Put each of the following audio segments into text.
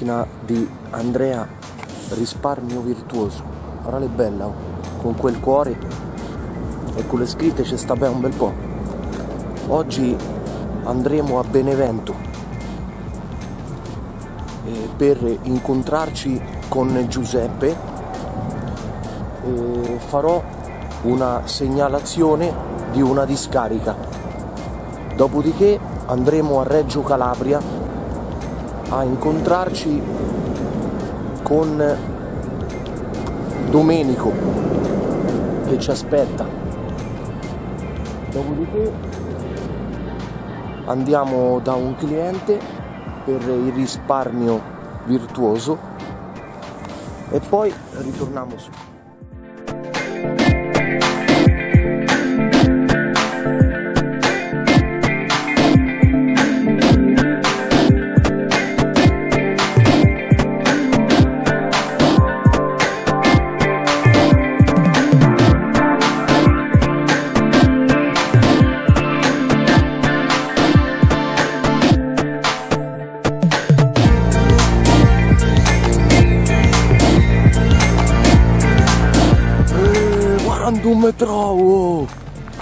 macchina di Andrea risparmio virtuoso. È bella, oh. con quel cuore e con le scritte ci sta bene un bel po'. Oggi andremo a Benevento eh, per incontrarci con Giuseppe e farò una segnalazione di una discarica. Dopodiché andremo a Reggio Calabria a incontrarci con Domenico che ci aspetta. Dopodiché andiamo da un cliente per il risparmio virtuoso e poi ritorniamo su.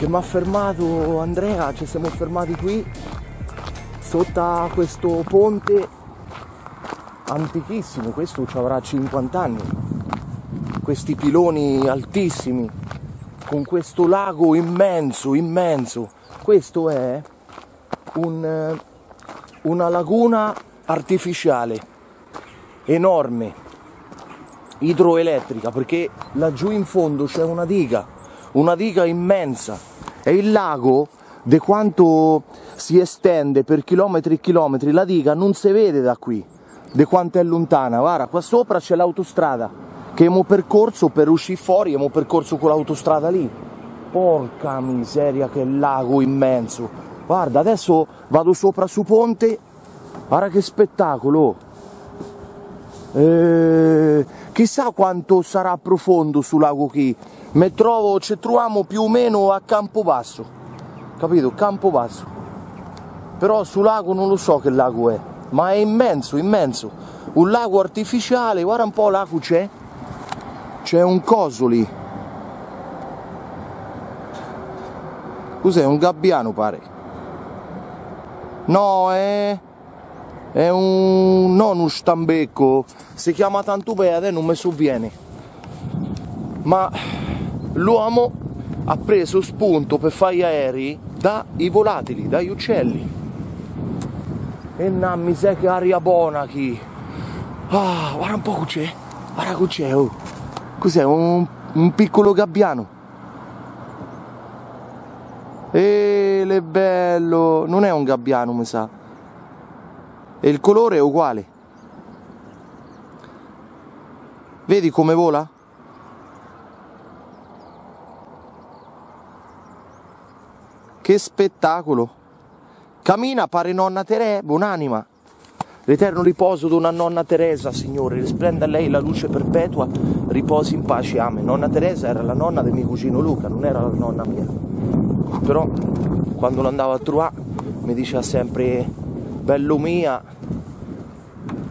Mi ha fermato Andrea ci siamo fermati qui sotto questo ponte antichissimo questo ci avrà 50 anni. Questi piloni altissimi con questo lago immenso immenso. Questo è un, una laguna artificiale enorme idroelettrica perché laggiù in fondo c'è una diga, una diga immensa e il lago di quanto si estende per chilometri e chilometri, la diga non si vede da qui, di quanto è lontana, guarda qua sopra c'è l'autostrada che abbiamo percorso per uscire fuori, abbiamo percorso con l'autostrada lì, porca miseria che lago immenso, guarda adesso vado sopra su ponte, guarda che spettacolo, eh, chissà quanto sarà profondo sul lago qui. Mi trovo, ci troviamo più o meno a Campobasso, capito? Campobasso. Però sul lago non lo so che lago è, ma è immenso, immenso. Un lago artificiale, guarda un po' lago c'è. C'è un coso lì. Cos'è? Un gabbiano pare. No, è è un non un stambecco, si chiama Tantupede, non mi sovviene. Ma l'uomo ha preso spunto per fare gli aerei dai volatili, dagli uccelli. E nammi sai che aria buona qui. Ah, guarda un po' c'è, guarda c'è, oh. Cos'è? Un, un piccolo gabbiano. E è bello, non è un gabbiano mi sa e il colore è uguale. Vedi come vola? Che spettacolo! Cammina, pare nonna Teresa, buonanima. L'eterno riposo d'una nonna Teresa, Signore, risplenda a lei la luce perpetua, riposi in pace, amen. Nonna Teresa era la nonna del mio cugino Luca, non era la nonna mia. Però quando lo andavo a trovare mi diceva sempre bello mia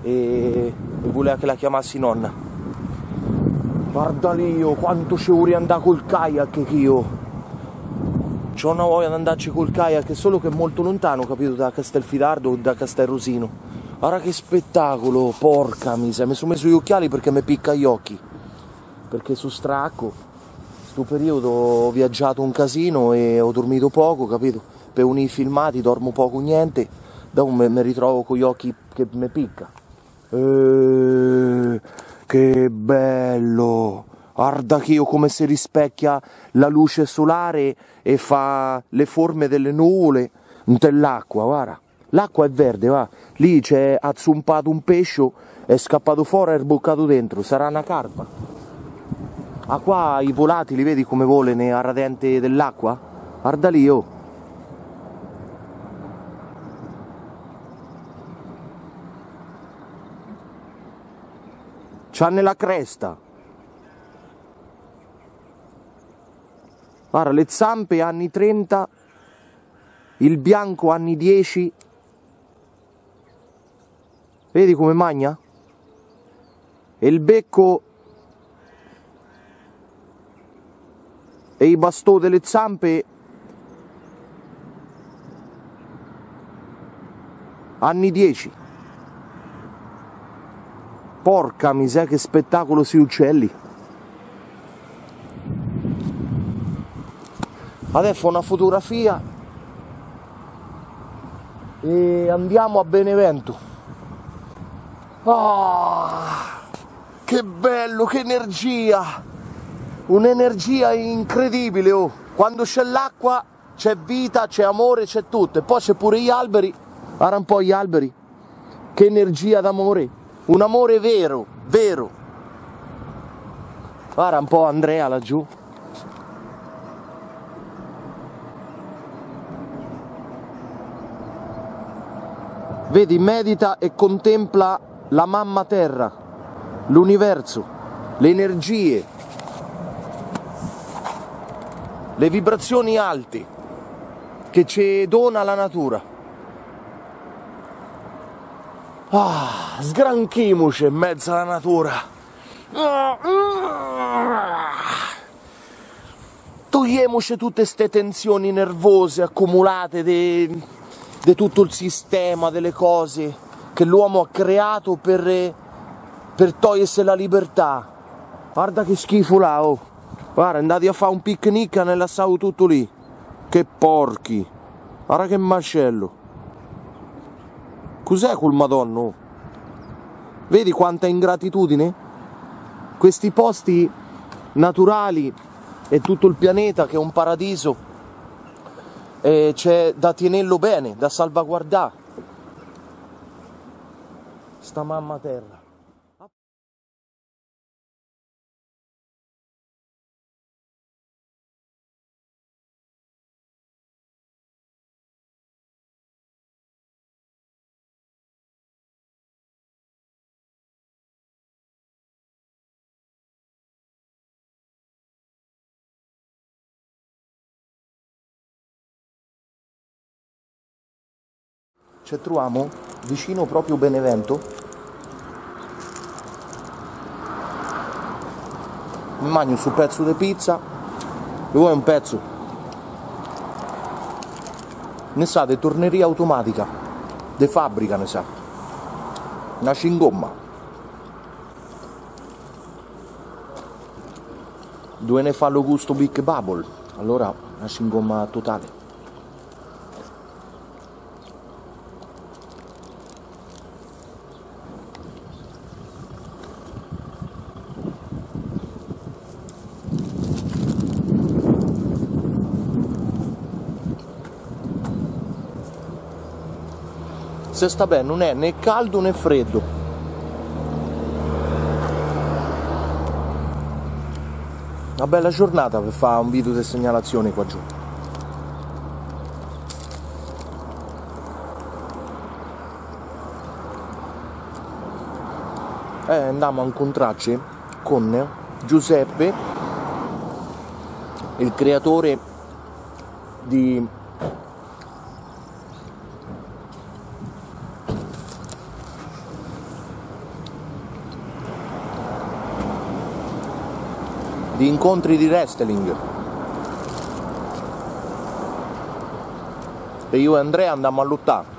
e, e voleva che la chiamassi nonna. Guarda lì io quanto ci vorrei andare col kayak io. C'ho una voglia di andarci col kayak solo che è molto lontano capito da Castelfidardo o da Castelrosino. Guarda che spettacolo porca miseria mi sono messo gli occhiali perché mi picca gli occhi. Perché su stracco sto periodo ho viaggiato un casino e ho dormito poco capito? Per unire i filmati dormo poco niente dopo mi ritrovo con gli occhi che mi picca. Eh, che bello! Guarda che io come si rispecchia la luce solare e fa le forme delle nuvole nell'acqua, guarda. L'acqua è verde, va. Lì c'è azzumpato un pesce, è scappato fuori e è sboccato dentro, sarà una carpa. Ah qua i volatili, vedi come volano a radente dell'acqua? Guarda lì, oh. C'ha nella cresta. Guarda, le zampe anni 30, il bianco anni 10. Vedi come magna? E il becco e i bastoni delle zampe anni 10 porca miseria che spettacolo si uccelli. Adesso una fotografia e andiamo a Benevento. Oh, che bello che energia. Un'energia incredibile oh. quando c'è l'acqua c'è vita c'è amore c'è tutto. E poi c'è pure gli alberi. Guarda un po' gli alberi. Che energia d'amore un amore vero vero guarda un po' Andrea laggiù Vedi, medita e contempla la mamma terra, l'universo, le energie, le vibrazioni alte che ci dona la natura. Ah, sgranchiamoci in mezzo alla natura. Togliamoci tutte queste tensioni nervose accumulate di tutto il sistema, delle cose che l'uomo ha creato per, per togliersi la libertà. Guarda che schifo là, oh. Guarda, andati a fare un picnic e ne lasciavo tutto lì. Che porchi. Guarda che macello. Cos'è quel madonno? Oh? Vedi quanta ingratitudine? Questi posti naturali e tutto il pianeta che è un paradiso e c'è da tenerlo bene, da salvaguardare. Sta mamma terra. Ci troviamo vicino proprio Benevento. Mi mangio su pezzo di pizza. E vuoi un pezzo. Ne sa di torneria automatica. Di fabbrica ne sa. Nasce in gomma. Dove ne fa lo gusto Big Bubble. Allora nasce in gomma totale se sta bene non è né caldo né freddo. Una bella giornata per fare un video di segnalazione qua giù. Eh, andiamo a incontrarci con Giuseppe il creatore di di incontri di wrestling. E io e Andrea andammo a lottare.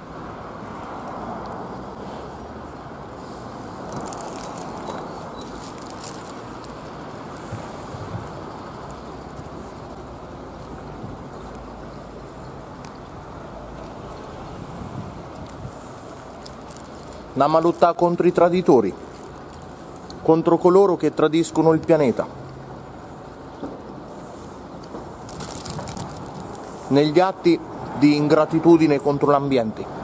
Andiamo a lottare contro i traditori, contro coloro che tradiscono il pianeta. Negli atti di ingratitudine contro l'ambiente.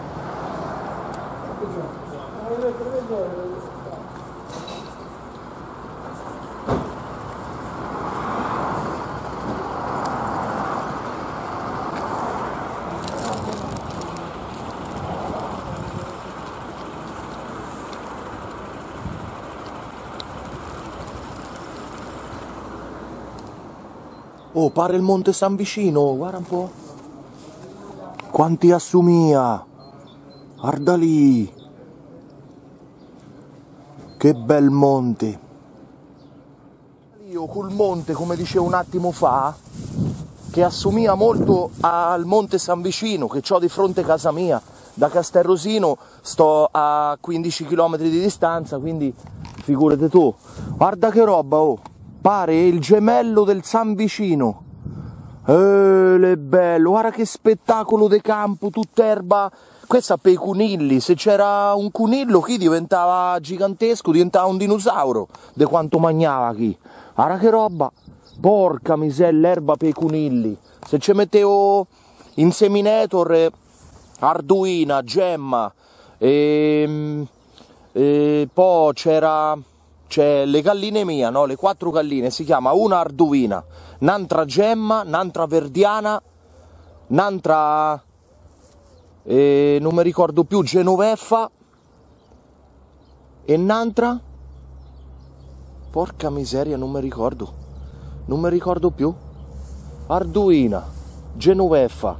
Oh, pare il Monte San Vicino, guarda un po'. Quanti assumia? Guarda lì. Che bel monte. Io col monte, come dicevo un attimo fa, che assomiglia molto al Monte San Vicino che ho di fronte a casa mia. Da Castelrosino sto a 15 km di distanza, quindi figurate tu. Guarda che roba, oh! Pare il gemello del San Vicino. Eh, è bello, guarda che spettacolo di campo, tutta erba. Questa per i conilli, se c'era un conillo chi diventava gigantesco, diventava un dinosauro, di quanto mangiava chi. Guarda che roba. Porca miseria, l'erba per i conilli. Se ci mettevo inseminator, arduina, gemma, e, ehm, e poi c'era c'è le galline mie, no? le quattro galline, si chiama una arduina, un'altra gemma, un'altra verdiana, un'altra, eh, non mi ricordo più, genoveffa e un'altra, porca miseria, non mi ricordo non mi ricordo più. Arduina, Genoveffa,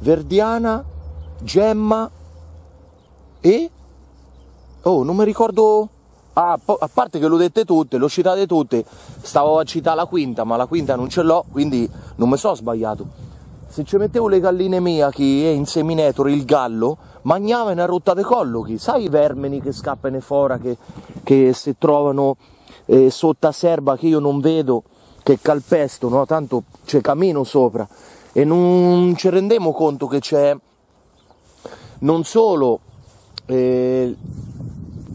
Verdiana, Gemma e... Oh, non mi ricordo... Ah, a parte che l'ho dette tutte, l'ho citate tutte, stavo a citare la quinta, ma la quinta non ce l'ho, quindi non mi sono sbagliato. Se ci mettevo le galline mie, che è in seminator, il gallo, mangiava una rotta di collo, chi? sai i vermini che scappano fuori, che, che si trovano eh, sotto a serba che io non vedo, che calpesto, no? tanto c'è cammino sopra e non ci rendiamo conto che c'è non solo eh,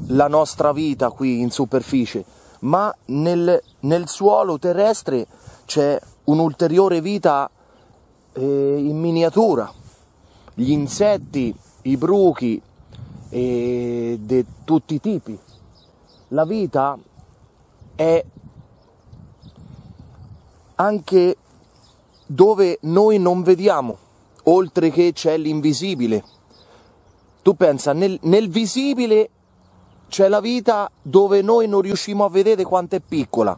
la nostra vita qui in superficie, ma nel, nel suolo terrestre c'è un'ulteriore vita eh, in miniatura. Gli insetti, i bruchi, eh, di tutti i tipi. La vita è anche dove noi non vediamo, oltre che c'è l'invisibile. Tu pensa, nel, nel visibile c'è la vita dove noi non riusciamo a vedere quanto è piccola.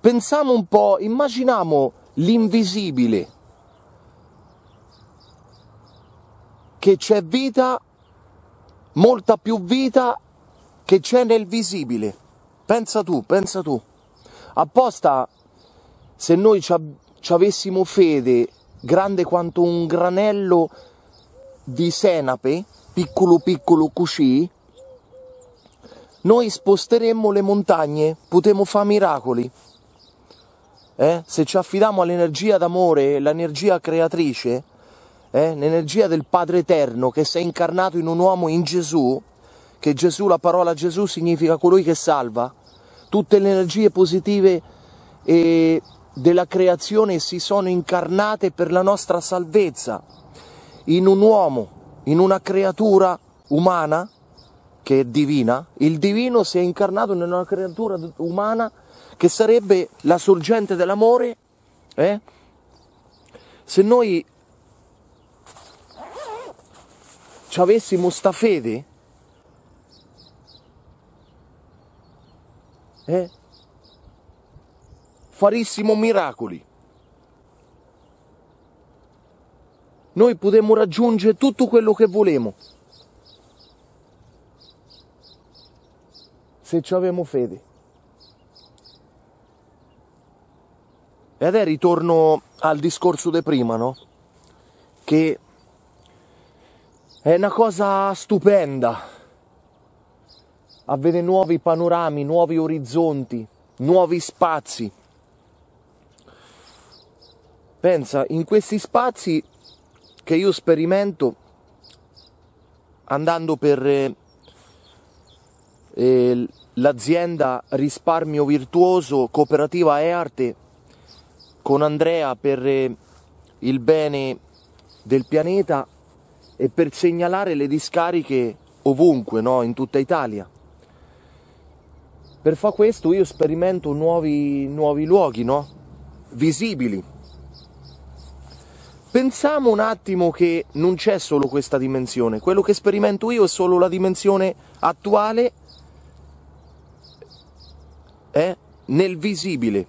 Pensiamo un po', immaginiamo l'invisibile, che c'è vita, molta più vita che c'è nel visibile. Pensa tu, pensa tu. Apposta se noi ci, ci avessimo fede grande quanto un granello di senape, piccolo piccolo così, noi sposteremmo le montagne, potremmo fare miracoli. Eh? Se ci affidiamo all'energia d'amore, l'energia creatrice, eh? l'energia del Padre Eterno che si è incarnato in un uomo in Gesù, che Gesù, la parola Gesù significa colui che salva, tutte le energie positive e della creazione si sono incarnate per la nostra salvezza, in un uomo, in una creatura umana che è divina, il divino si è incarnato in una creatura umana che sarebbe la sorgente dell'amore, eh? se noi ci avessimo sta fede, eh? farissimo miracoli. Noi potremmo raggiungere tutto quello che volemo. Se ci avemo fede. E adesso ritorno al discorso di prima, no? Che è una cosa stupenda avere nuovi panorami, nuovi orizzonti, nuovi spazi. Pensa, in questi spazi che io sperimento andando per eh, l'azienda Risparmio Virtuoso Cooperativa E-Arte con Andrea per eh, il bene del pianeta e per segnalare le discariche ovunque, no? in tutta Italia. Per fare questo io sperimento nuovi, nuovi luoghi, no? visibili Pensiamo un attimo che non c'è solo questa dimensione, quello che sperimento io è solo la dimensione attuale eh, nel visibile.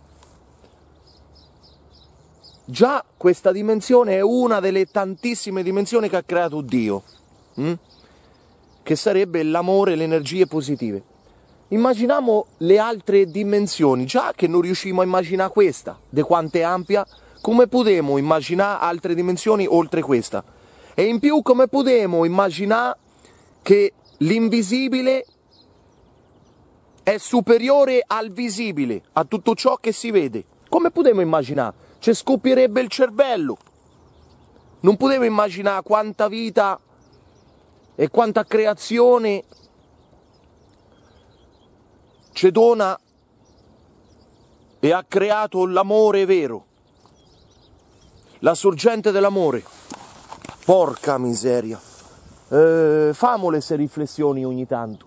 Già questa dimensione è una delle tantissime dimensioni che ha creato Dio, hm? che sarebbe l'amore e le energie positive. immaginiamo le altre dimensioni, già che non riusciamo a immaginare questa, di quanto è ampia, come potremo immaginare altre dimensioni oltre questa? E in più come potremo immaginare che l'invisibile è superiore al visibile, a tutto ciò che si vede? Come potremo immaginare? Ci scoppierebbe il cervello. Non potevo immaginare quanta vita e quanta creazione ci dona e ha creato l'amore vero, la sorgente dell'amore. Porca miseria. Eh, famo queste riflessioni ogni tanto.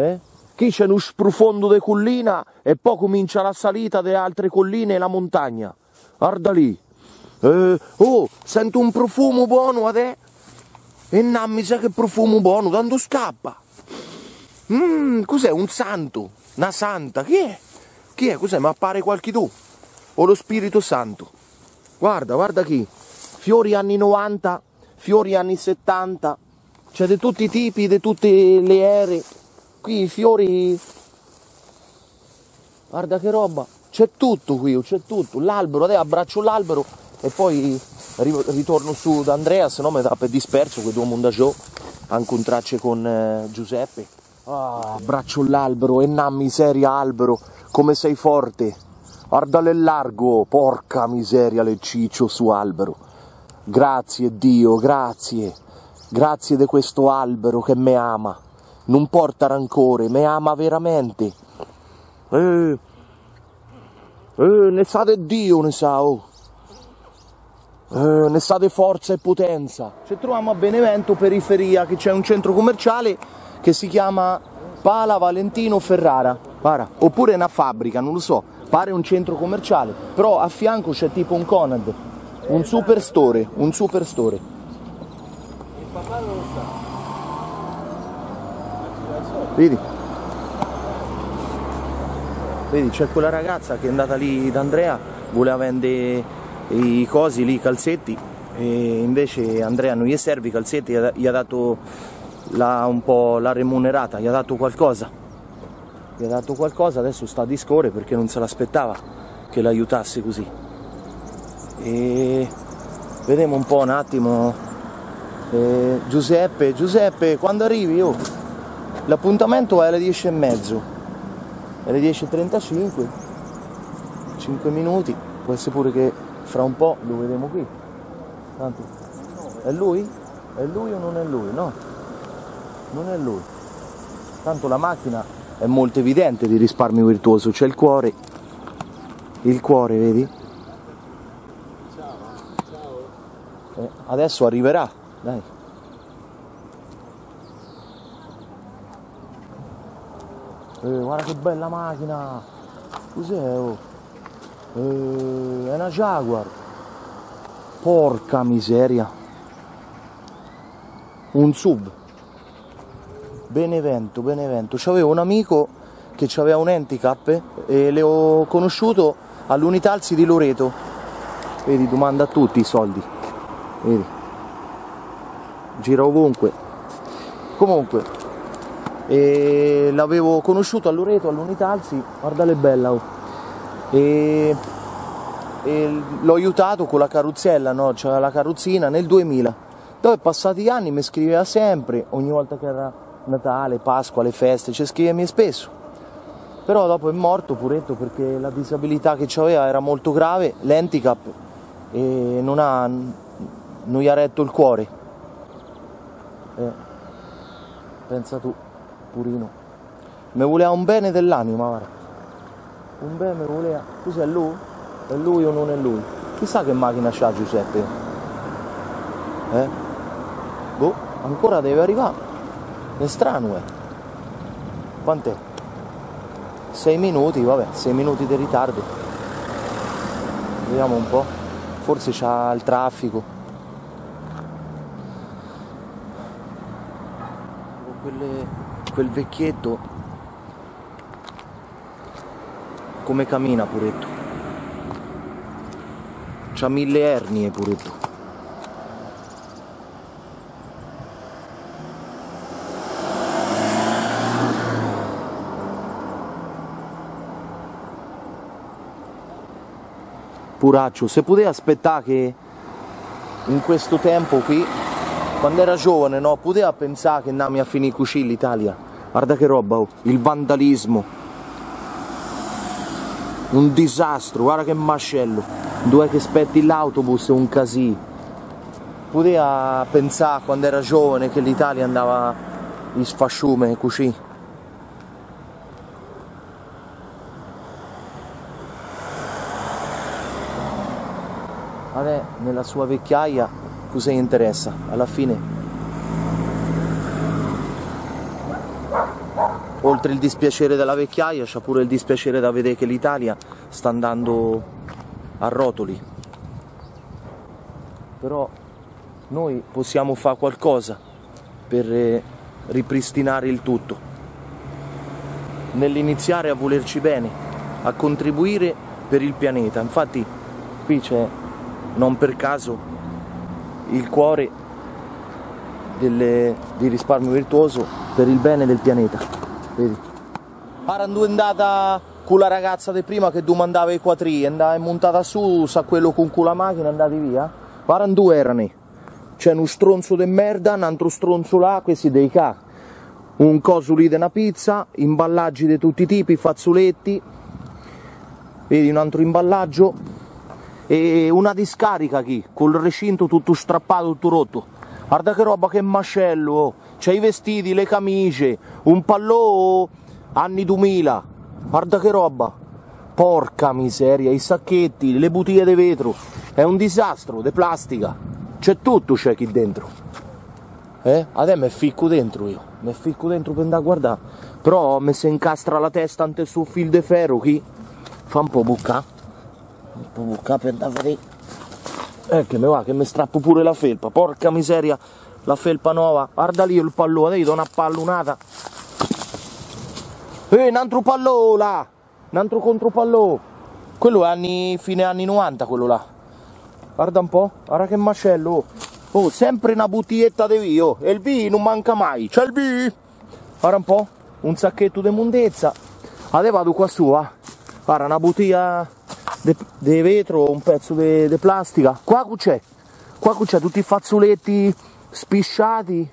Eh? Chi c'è uno sprofondo di collina e poi comincia la salita delle altre colline e la montagna. Guarda lì. Eh, oh, sento un profumo buono adesso. E nammi sa che profumo buono, tanto scappa. Mmm, cos'è? Un santo? Una santa? Chi è? Chi è? Cos'è? Ma appare qualche tu? O lo Spirito Santo? Guarda, guarda chi. Fiori anni 90, fiori anni 70, c'è di tutti i tipi, di tutte le ere. Qui i fiori... Guarda che roba. C'è tutto qui, c'è tutto. L'albero, adesso abbraccio l'albero e poi ritorno su da Andrea, se no mi dà per disperso che devo andare giù a incontrarci con eh, Giuseppe. Ah, abbraccio l'albero, e na miseria albero, come sei forte. Guardale largo, porca miseria le ciccio su albero. Grazie Dio, grazie. Grazie di questo albero che mi ama. Non porta rancore, mi ama veramente. Eh, eh, ne sa di Dio, ne sa, oh. Eh, ne sa di forza e potenza. Ci troviamo a Benevento, periferia, che c'è un centro commerciale che si chiama Pala Valentino Ferrara, Para. oppure una fabbrica, non lo so, pare un centro commerciale, però a fianco c'è tipo un Conad, un superstore, un superstore. Il papà non lo sa. Vedi? Vedi, c'è quella ragazza che è andata lì da Andrea, voleva vendere i cosi lì, i calzetti, e invece Andrea non gli serve i calzetti, gli ha dato l'ha un po' l'ha remunerata, gli ha dato qualcosa. Gli ha dato qualcosa, adesso sta a discorrere perché non se l'aspettava che l'aiutasse così. E vediamo un po' un attimo. Eh, Giuseppe, Giuseppe, quando arrivi io? L'appuntamento è alle 10 e mezzo. Alle 10.35. 5 minuti. Può essere pure che fra un po' lo vedremo qui. Tanto. È lui? È lui o non è lui? No non è lui. Tanto la macchina è molto evidente di risparmio virtuoso, c'è il cuore, il cuore, vedi? Ciao, ciao. Eh, adesso arriverà, dai. Eh, guarda che bella macchina! Cos'è? Oh? Eh, è una Jaguar. Porca miseria. Un sub. Benevento, Benevento. C'avevo un amico che aveva un handicap e l'ho conosciuto all'Unitalsi di Loreto. Vedi, domanda a tutti i soldi. Vedi. Gira ovunque. Comunque, e l'avevo conosciuto a Loreto, all'Unitalsi, guardale bella. Oh. E, e l'ho aiutato con la carrozzella, no? C'era la carrozzina nel 2000. Dopo passati gli anni mi scriveva sempre, ogni volta che era Natale, Pasqua, le feste, ci scrivemi spesso. Però dopo è morto Puretto perché la disabilità che aveva era molto grave, l'handicap, e non, ha, non gli ha retto il cuore. Eh, pensa tu, Purino. Mi voleva un bene dell'anima, guarda. Un bene mi voleva. Sei lui? È lui o non è lui? Chissà che macchina c'ha Giuseppe. Eh? Boh, ancora deve arrivare. È strano, eh. Quant'è? 6 minuti, vabbè, 6 minuti di ritardo. Vediamo un po'. Forse c'ha il traffico. Quelle, quel vecchietto come cammina puretto? C'ha mille ernie puretto. Puraccio se poteva aspettare che in questo tempo qui quando era giovane, no, poteva pensare che andiamo a finire così l'Italia. Guarda che roba, oh. il vandalismo. Un disastro, guarda che mascello. Due che aspetti l'autobus è un casino. Poteva pensare quando era giovane che l'Italia andava in sfasciume così. Vabbè, nella sua vecchiaia cosa interessa? Alla fine oltre il dispiacere della vecchiaia c'è pure il dispiacere da vedere che l'Italia sta andando a rotoli. Però noi possiamo fare qualcosa per eh, ripristinare il tutto. Nell'iniziare a volerci bene a contribuire per il pianeta. Infatti qui c'è non per caso il cuore del, di risparmio virtuoso per il bene del pianeta. Vedi? Erano andata con la ragazza di prima che domandava i quattri, andava montata su, sa quello con la macchina, andati via. Erano due erano. C'è uno stronzo di merda, un altro stronzo là, questi dei ca. Un coso lì di una pizza, imballaggi di tutti i tipi, fazzoletti. Vedi un altro imballaggio, e una discarica qui, col recinto tutto strappato, tutto rotto. Guarda che roba, che macello, oh. c'è i vestiti, le camicie, un pallò anni 2000, guarda che roba. Porca miseria, i sacchetti, le bottiglie di vetro, è un disastro, di plastica, c'è tutto c'è qui dentro. Eh? Adesso mi ficco dentro io, mi ficco dentro per andare a guardare, però mi si incastra la testa ante sul fil di ferro qui, fa un po' bucca po' per da eh che mi va che mi strappo pure la felpa. Porca miseria la felpa nuova. Guarda lì il pallone io do una pallonata. Eh un altro pallone là. Un altro contropallone. Quello è anni, fine anni 90 quello là. Guarda un po' guarda che macello. Oh sempre una bottiglietta di vino. E il vino non manca mai. C'è il vino? Guarda un po' un sacchetto di mondezza. Adesso vado qua su eh. guarda una bottiglia di vetro, un pezzo di plastica. Qua c'è, qua c'è tutti i fazzoletti spisciati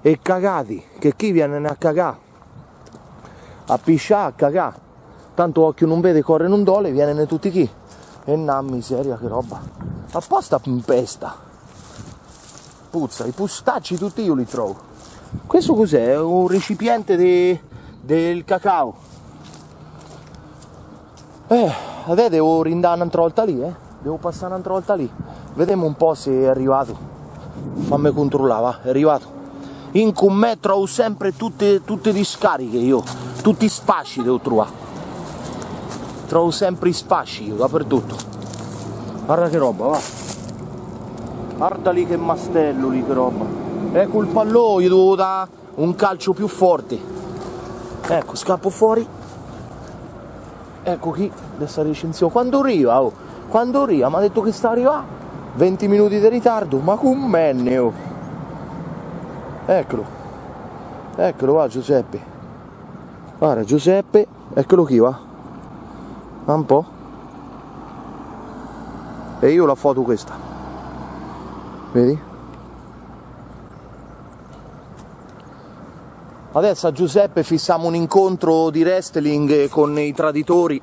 e cagati, che chi viene a cagare, a pisciare, a cagare. Tanto occhio non vede, corre non dole, viene tutti chi. E na miseria che roba. Apposta pesta. Puzza, i pustacci tutti io li trovo. Questo cos'è? Un recipiente de, del cacao. Eh, adesso devo rindare un'altra volta lì, eh. Devo passare un'altra volta lì. Vediamo un po' se è arrivato. Fammi controllare, va, è arrivato. In con me trovo sempre tutte, tutte discariche io, tutti sfasci devo trovare. Trovo sempre i sfasci io, dappertutto. Guarda che roba, va. Guarda lì che mastello lì che roba. Ecco il pallone, gli devo dare un calcio più forte. Ecco, scappo fuori ecco qui questa recensione quando arriva oh, quando arriva mi ha detto che sta arrivando 20 minuti di ritardo ma come oh. Eccolo. Eccolo va Giuseppe. Guarda Giuseppe eccolo qui va. Va un po' e io la foto questa. Vedi Adesso a Giuseppe fissiamo un incontro di wrestling con i traditori,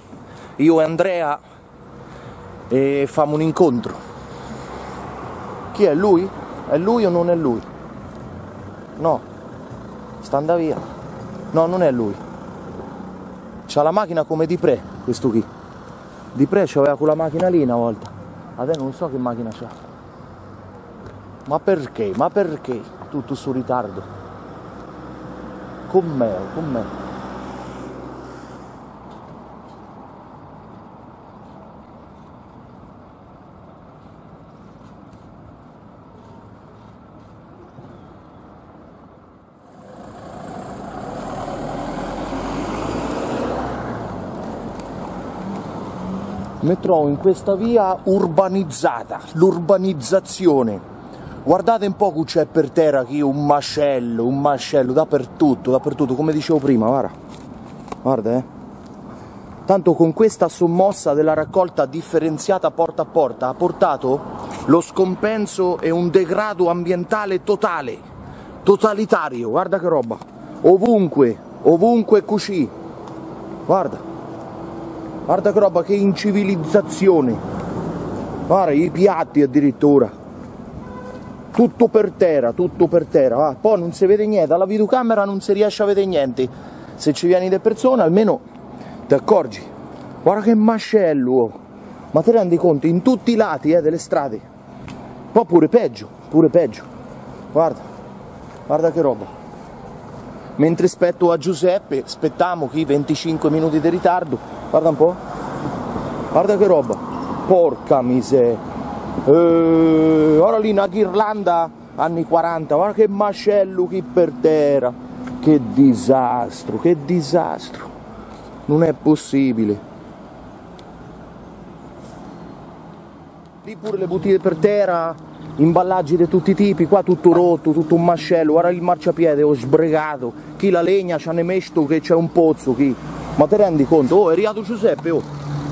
io e Andrea, e facciamo un incontro. Chi è lui? È lui o non è lui? No, sta andando via. No, non è lui. C'ha la macchina come di pre, questo qui. Di pre c'aveva quella macchina lì una volta. Adesso non so che macchina c'ha. Ma perché? Ma perché? Tutto su ritardo con me, con me. mi trovo in questa via urbanizzata, l'urbanizzazione guardate un po' che c'è per terra qui un mascello, un mascello dappertutto, dappertutto, come dicevo prima, guarda, guarda eh, Tanto con questa sommossa della raccolta differenziata porta a porta ha portato lo scompenso e un degrado ambientale totale, totalitario, guarda che roba, ovunque, ovunque così, guarda, guarda che roba, che incivilizzazione, guarda i piatti addirittura, tutto per terra, tutto per terra, ah, poi non si vede niente, dalla videocamera non si riesce a vedere niente, se ci vieni di persona almeno ti accorgi? Guarda che mascello! Oh. Ma ti rendi conto? In tutti i lati eh, delle strade. Poi pure peggio, pure peggio. Guarda, guarda che roba. Mentre aspetto a Giuseppe, aspettiamo qui 25 minuti di ritardo. Guarda un po'. Guarda che roba. Porca miseria. Eh, ora lì una ghirlanda anni 40. Guarda che mascello qui per terra. Che disastro, che disastro non è possibile. Lì pure le bottiglie per terra, imballaggi di tutti i tipi, qua tutto rotto, tutto un mascello, guarda il marciapiede, ho sbregato, chi la legna c'ha ne mesto che c'è un pozzo, chi. Ma ti rendi conto? Oh, è riato Giuseppe, oh.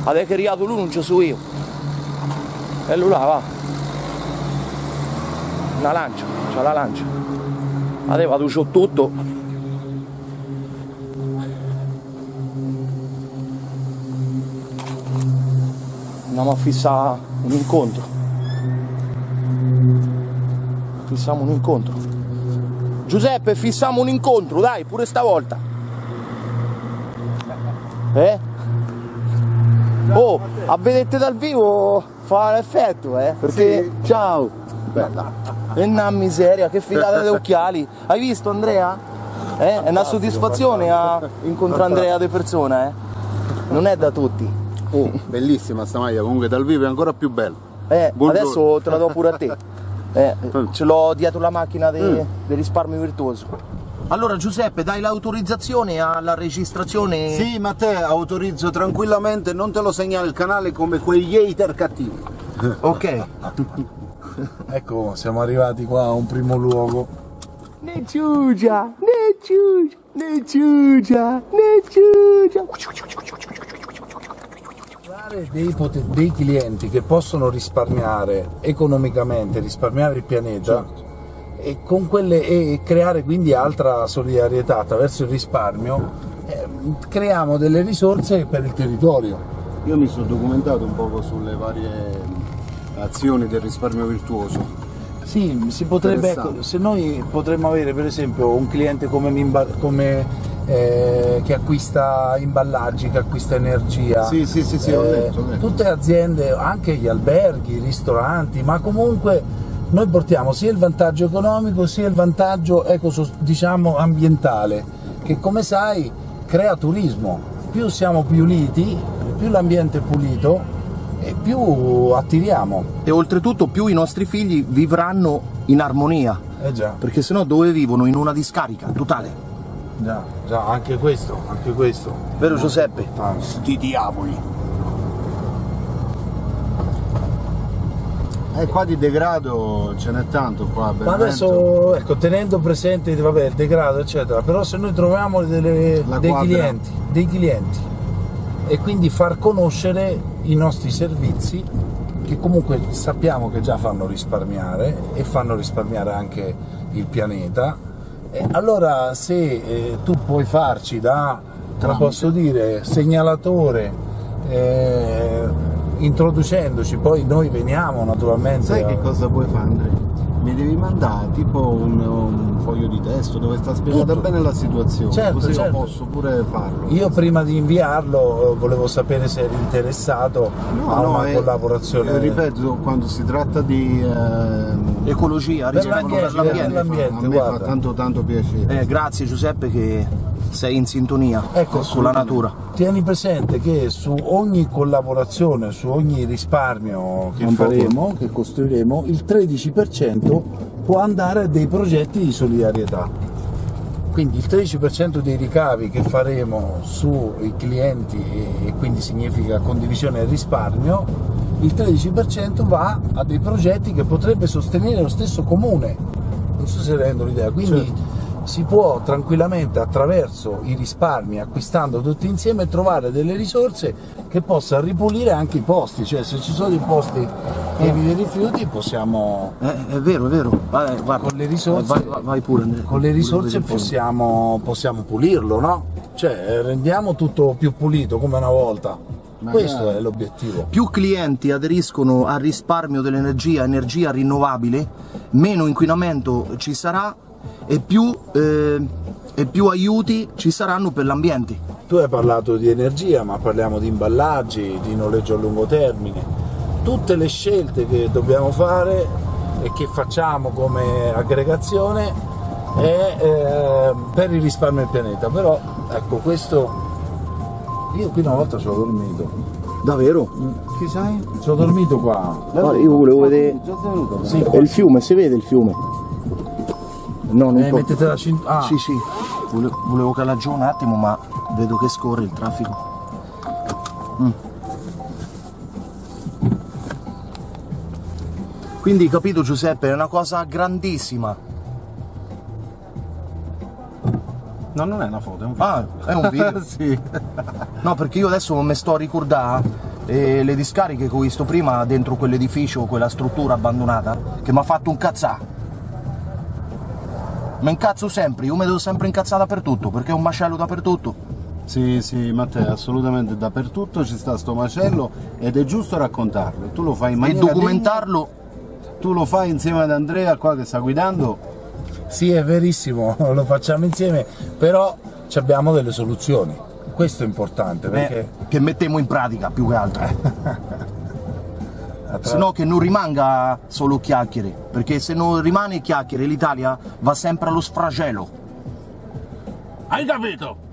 È riato lui non ci so io. E lui là, va. Una lancia, c'ha la lancia. Adesso vado tutto. andiamo a fissare un incontro fissiamo un incontro Giuseppe fissiamo un incontro dai pure stavolta eh? Oh a vedete dal vivo fa l'effetto eh perché sì. ciao bella e una miseria che figata di occhiali hai visto Andrea? Eh? è una soddisfazione a incontrare Andrea di persona eh? non è da tutti Oh, bellissima sta maglia, comunque dal vivo è ancora più bella. Eh, adesso te la do pure a te. Eh, ce l'ho dietro la macchina del mm. de risparmio virtuoso. Allora Giuseppe, dai l'autorizzazione alla registrazione? Sì, ma te autorizzo tranquillamente, non te lo segnala il canale come quegli hater cattivi. Ok. ecco, siamo arrivati qua a un primo luogo. Ne ciugia, ne ciugia, ne ciugia, ne ciugia dei, dei, clienti che possono risparmiare economicamente, risparmiare il pianeta certo. E, quelle, e, creare quindi altra solidarietà attraverso il risparmio, eh, creiamo delle risorse per il territorio. Io mi sono documentato un po' sulle varie azioni del risparmio virtuoso. Sì, si potrebbe, ecco, se noi potremmo avere per esempio un cliente come, come eh, che acquista imballaggi, che acquista energia. Sì, sì, sì, sì eh, ho detto, ho detto. Tutte aziende, anche gli alberghi, i ristoranti, ma comunque noi portiamo sia il vantaggio economico sia il vantaggio ecco, diciamo, ambientale, che come sai crea turismo. Più siamo puliti, più l'ambiente è pulito, e più attiriamo. E oltretutto più i nostri figli vivranno in armonia. Eh già. Perché sennò dove vivono? In una discarica totale. Già, già, anche questo, anche questo. Vero Giuseppe? Sti diavoli. E eh, qua di degrado ce n'è tanto qua. Ma adesso, ecco, tenendo presente vabbè, il degrado, eccetera, però se noi troviamo delle, dei, clienti, dei clienti e quindi far conoscere i nostri servizi che comunque sappiamo che già fanno risparmiare e fanno risparmiare anche il pianeta eh, allora se eh, tu puoi farci da, come posso dire, segnalatore, eh, introducendoci, poi noi veniamo naturalmente... Sai a... che cosa puoi fare? mi devi mandare tipo un, un, foglio di testo dove sta spiegata Tutto. bene la situazione, certo, così certo. io posso pure farlo. Io prima di inviarlo volevo sapere se eri interessato no, a no, una è, collaborazione. Eh, ripeto, quando si tratta di eh, ecologia, per l'ambiente, per l'ambiente, a me guarda. fa tanto tanto piacere. Eh, grazie Giuseppe che sei in sintonia ecco, con la natura. Tieni presente che su ogni collaborazione, su ogni risparmio che faremo, che costruiremo, il 13% può andare a dei progetti di solidarietà. Quindi il 13% dei ricavi che faremo sui clienti e quindi significa condivisione e risparmio, il 13% va a dei progetti che potrebbe sostenere lo stesso comune. Non so se rendo l'idea. Quindi certo si può tranquillamente attraverso i risparmi, acquistando tutti insieme, trovare delle risorse che possano ripulire anche i posti, cioè se ci sono dei posti pieni di rifiuti possiamo Eh, è vero, è vero. Vai, guarda. con le risorse, Vai, vai- vai pure con le risorse possiamo, possiamo pulirlo, no? Cioè eh, rendiamo tutto più pulito come una volta. Questo è l'obiettivo. Più clienti aderiscono al risparmio dell'energia, energia rinnovabile, meno inquinamento ci sarà e più, eh, e più aiuti ci saranno per l'ambiente. Tu hai parlato di energia, ma parliamo di imballaggi, di noleggio a lungo termine. Tutte le scelte che dobbiamo fare e che facciamo come aggregazione è eh, per il risparmio del pianeta. Però ecco questo. Io qui una volta ci ho dormito. Davvero? Chi sai? Ci ho dormito qua. Guarda, io volevo vedere. Sì, è il fiume, si vede il fiume? No, non Eh, può. mettete la cintura. Ah, Sì, sì. Vole- Volevo calare giù un attimo, ma vedo che scorre il traffico. Mm. Quindi, capito Giuseppe, è una cosa grandissima. No, non è una foto, è un Ah, è un video. sì. No, perché io adesso mi sto a ricordare eh, le discariche che ho visto prima dentro quell'edificio, quella struttura abbandonata, che mi ha fatto un cazzà. Mi incazzo sempre, io mi devo sempre incazzare dappertutto, perché è un macello dappertutto. Sì, sì, Matteo, assolutamente dappertutto ci sta sto macello ed è giusto raccontarlo. Tu lo fai in E maniera documentarlo, degna, tu lo fai insieme ad Andrea qua che sta guidando. Sì, è verissimo, lo facciamo insieme, però ci abbiamo delle soluzioni. Questo è importante perché eh, che mettiamo in pratica più che altro. attra- Se no che non rimanga solo chiacchiere, perché se non rimane chiacchiere l'Italia va sempre allo sfragello. Hai capito?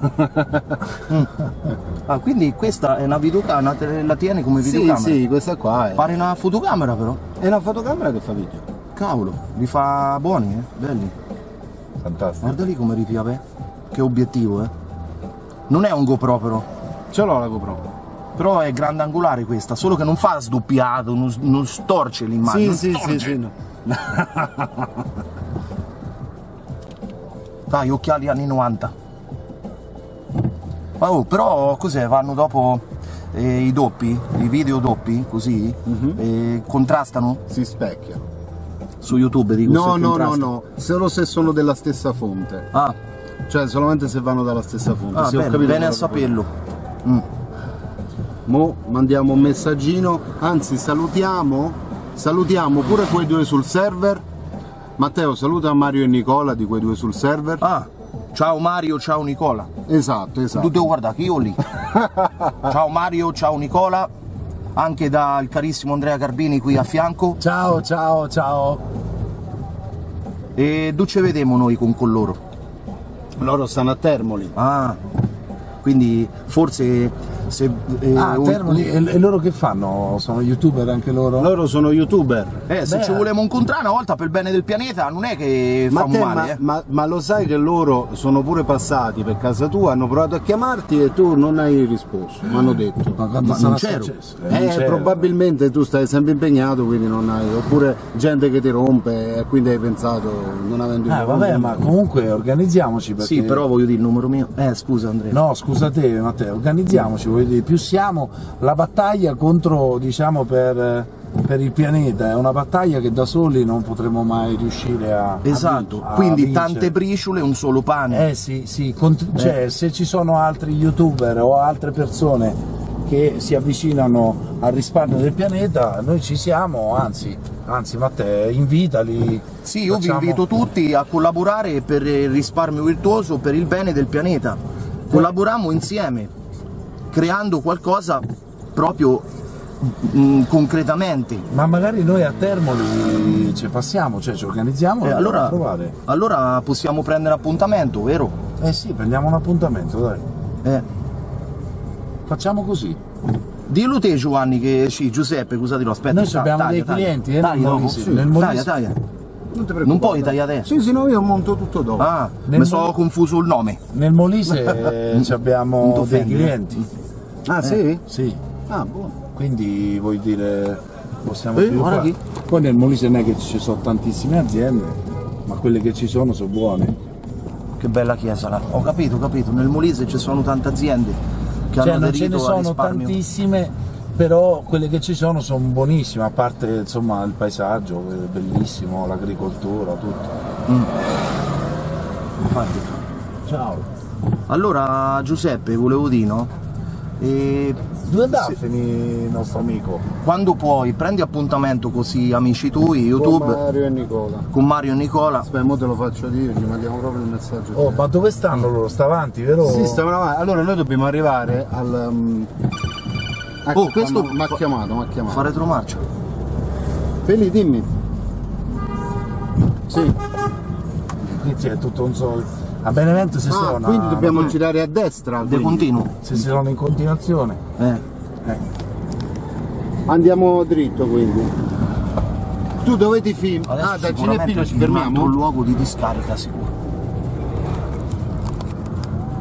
Ah, quindi questa è una videocamera, la tieni come Sì, videocamera? sì, questa qua è, Pare una fotocamera però. è una fotocamera che fa video. Cavolo, li fa buoni, eh? Belli. fantastico. Guarda lì come ripiave. Che obiettivo, eh? Non è un GoPro però. Ce l'ho la GoPro. Però è grande angolare questa, solo che non fa sdoppiato, non, non storce l'immagine. Sì, sì, sì, sì. no. Dai, occhiali anni 90. Ma oh, però cos'è? Vanno dopo eh, i doppi, i video doppi, così? Mhm. Eh, contrastano? Si specchia. Su YouTube dico No, no, no, no, solo se sono della stessa fonte. Ah, Cioè, solamente se vanno dalla stessa fonte. ah Sì, bene, bene a saperlo. Mm. Mo mandiamo un messaggino, anzi salutiamo, salutiamo pure quei due sul server. Matteo saluta Mario e Nicola di quei due sul server. Ah, ciao Mario, ciao Nicola. Esatto, esatto. Tu devo guardare che io lì. ciao Mario, ciao Nicola, anche dal carissimo Andrea Garbini qui a fianco. Ciao, ciao, ciao. E dove ci vediamo noi con, con loro? Loro stanno a Termoli. Ah, quindi forse se... eh, Ah, un- Termoli, e, e loro che fanno? Sono youtuber anche loro? Loro sono youtuber. Eh, se Beh. ci volevamo incontrare una volta per il bene del pianeta, non è che fa Matteo, male, ma, eh. ma- ma lo sai che loro sono pure passati per casa tua, hanno provato a chiamarti e tu non hai risposto, mi hanno detto. Ma Ma non c'ero. successo? Eh, probabilmente tu stai sempre impegnato, quindi non hai. Oppure gente che ti rompe e quindi hai pensato non avendo il Eh, vabbè, ma comunque organizziamoci perché... Sì, però voglio dire il numero mio. Eh, scusa Andrea. No, scusa te Matteo, organizziamoci, voglio dire, più siamo la battaglia contro, diciamo, per, per il pianeta, è una battaglia che da soli non potremo mai riuscire a... Esatto, a quindi vincere. tante briciole, un solo pane. Eh sì, sì, cont- cioè se ci sono altri youtuber o altre persone che si avvicinano al risparmio del pianeta, noi ci siamo, anzi, anzi Matteo, invitali. Sì, io facciamo- vi invito tutti a collaborare per il risparmio virtuoso, per il bene del pianeta. Collaboriamo insieme, creando qualcosa proprio mm, concretamente. Ma magari noi a Termoli ci passiamo, cioè ci organizziamo Eh, e allora, allora possiamo prendere appuntamento, vero? Eh sì, prendiamo un appuntamento, dai. Eh. Facciamo così. Dillo te Giovanni che sì, Giuseppe, dirò? Aspetta. Noi abbiamo taglia, dei taglia. clienti, eh, Taglia nel. Molise. Sì. Nel Taglia, taglia. Non. Non puoi tagliare adesso. Sì, sì, no, io monto tutto dopo. Ah, Nel mi sono confuso il nome. Nel Molise eh, ci abbiamo dei eh? clienti. Ah, sì? Sì, Ah, buono. quindi vuoi dire possiamo Eh, sviluppare. Poi nel Molise non è che ci sono tantissime aziende, ma quelle che ci sono sono buone. Che bella chiesa là. Ho capito, ho capito. Nel Molise ci sono tante aziende che Cioè hanno non ce aderito ne al sono risparmio. tantissime, però quelle che ci sono sono buonissime, a parte insomma il paesaggio, che è bellissimo, l'agricoltura, tutto. Infatti. Ciao. Allora Giuseppe, volevo dire, no? E Dove andassene il nostro amico? quando puoi prendi appuntamento così amici tuoi, YouTube, Con Mario e Nicola. con Mario e Nicola. Aspetta, mo te lo faccio dire, gli mandiamo proprio il messaggio. Oh, ma dove stanno loro? Sta avanti, vero? Sì, stavano avanti. Allora noi dobbiamo arrivare al... um, ecco Oh, questo mi ha chiamato, mi ha chiamato. Fa retromarcia. Feli, dimmi. Sì. Qui c'è tutto un solo. A Benevento si Ah, suona. quindi dobbiamo girare a destra. De continuo. Se si suona in continuazione. Eh. Andiamo dritto quindi. Tu dove ti filmi? Adesso Ah, da Cineppino ci mando un fermiamo? luogo di discarica sicuro.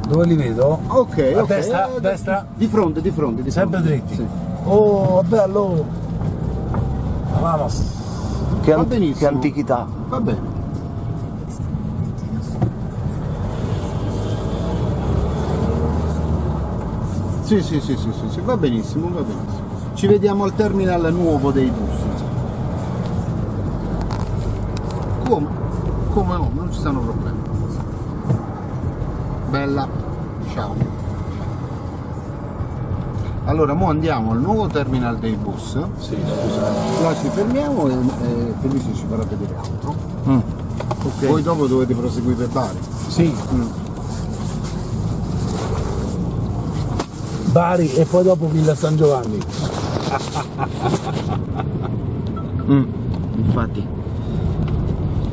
Dove li vedo? Ok, A ok. destra, Eh, destra. Di fronte, di fronte, di Sempre fronte. dritti. Sì. Oh, bello. Vamos. Che, Va an- benissimo. che antichità. Va bene. Sì, sì, sì, sì, sì, sì, va benissimo, va benissimo. Ci vediamo al terminal nuovo dei bus. Come? Come no? Non ci stanno problemi. Bella. Ciao. Allora, mo andiamo al nuovo terminal dei bus. Sì, scusa. Là ci fermiamo e, e Felice ci farà vedere altro. Mm. Poi dopo dovete proseguire per Bari. Sì, Mm. Bari e poi dopo Villa San Giovanni. Mm, Infatti.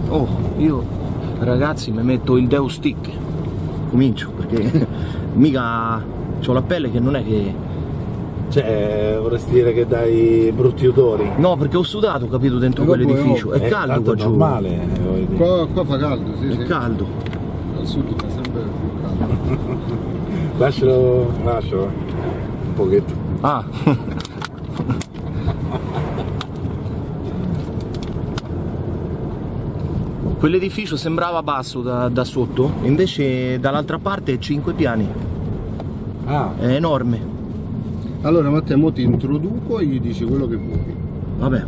Oh, io ragazzi mi metto il Deus Stick. Comincio perché mica ho la pelle che non è che. Cioè, vorresti dire che dai brutti odori? No, perché ho sudato, capito, dentro E quell'edificio. è È Eh, caldo qua giù. normale, eh. Qua, qua fa caldo, sì, È sì. caldo. Al sud fa sempre più caldo. Lascialo, lascialo. Un pochetto. Ah. Quell'edificio sembrava basso da, da sotto, invece dall'altra parte è 5 piani, Ah, è enorme. Allora Matteo, mo ti introduco e gli dici quello che vuoi. Vabbè,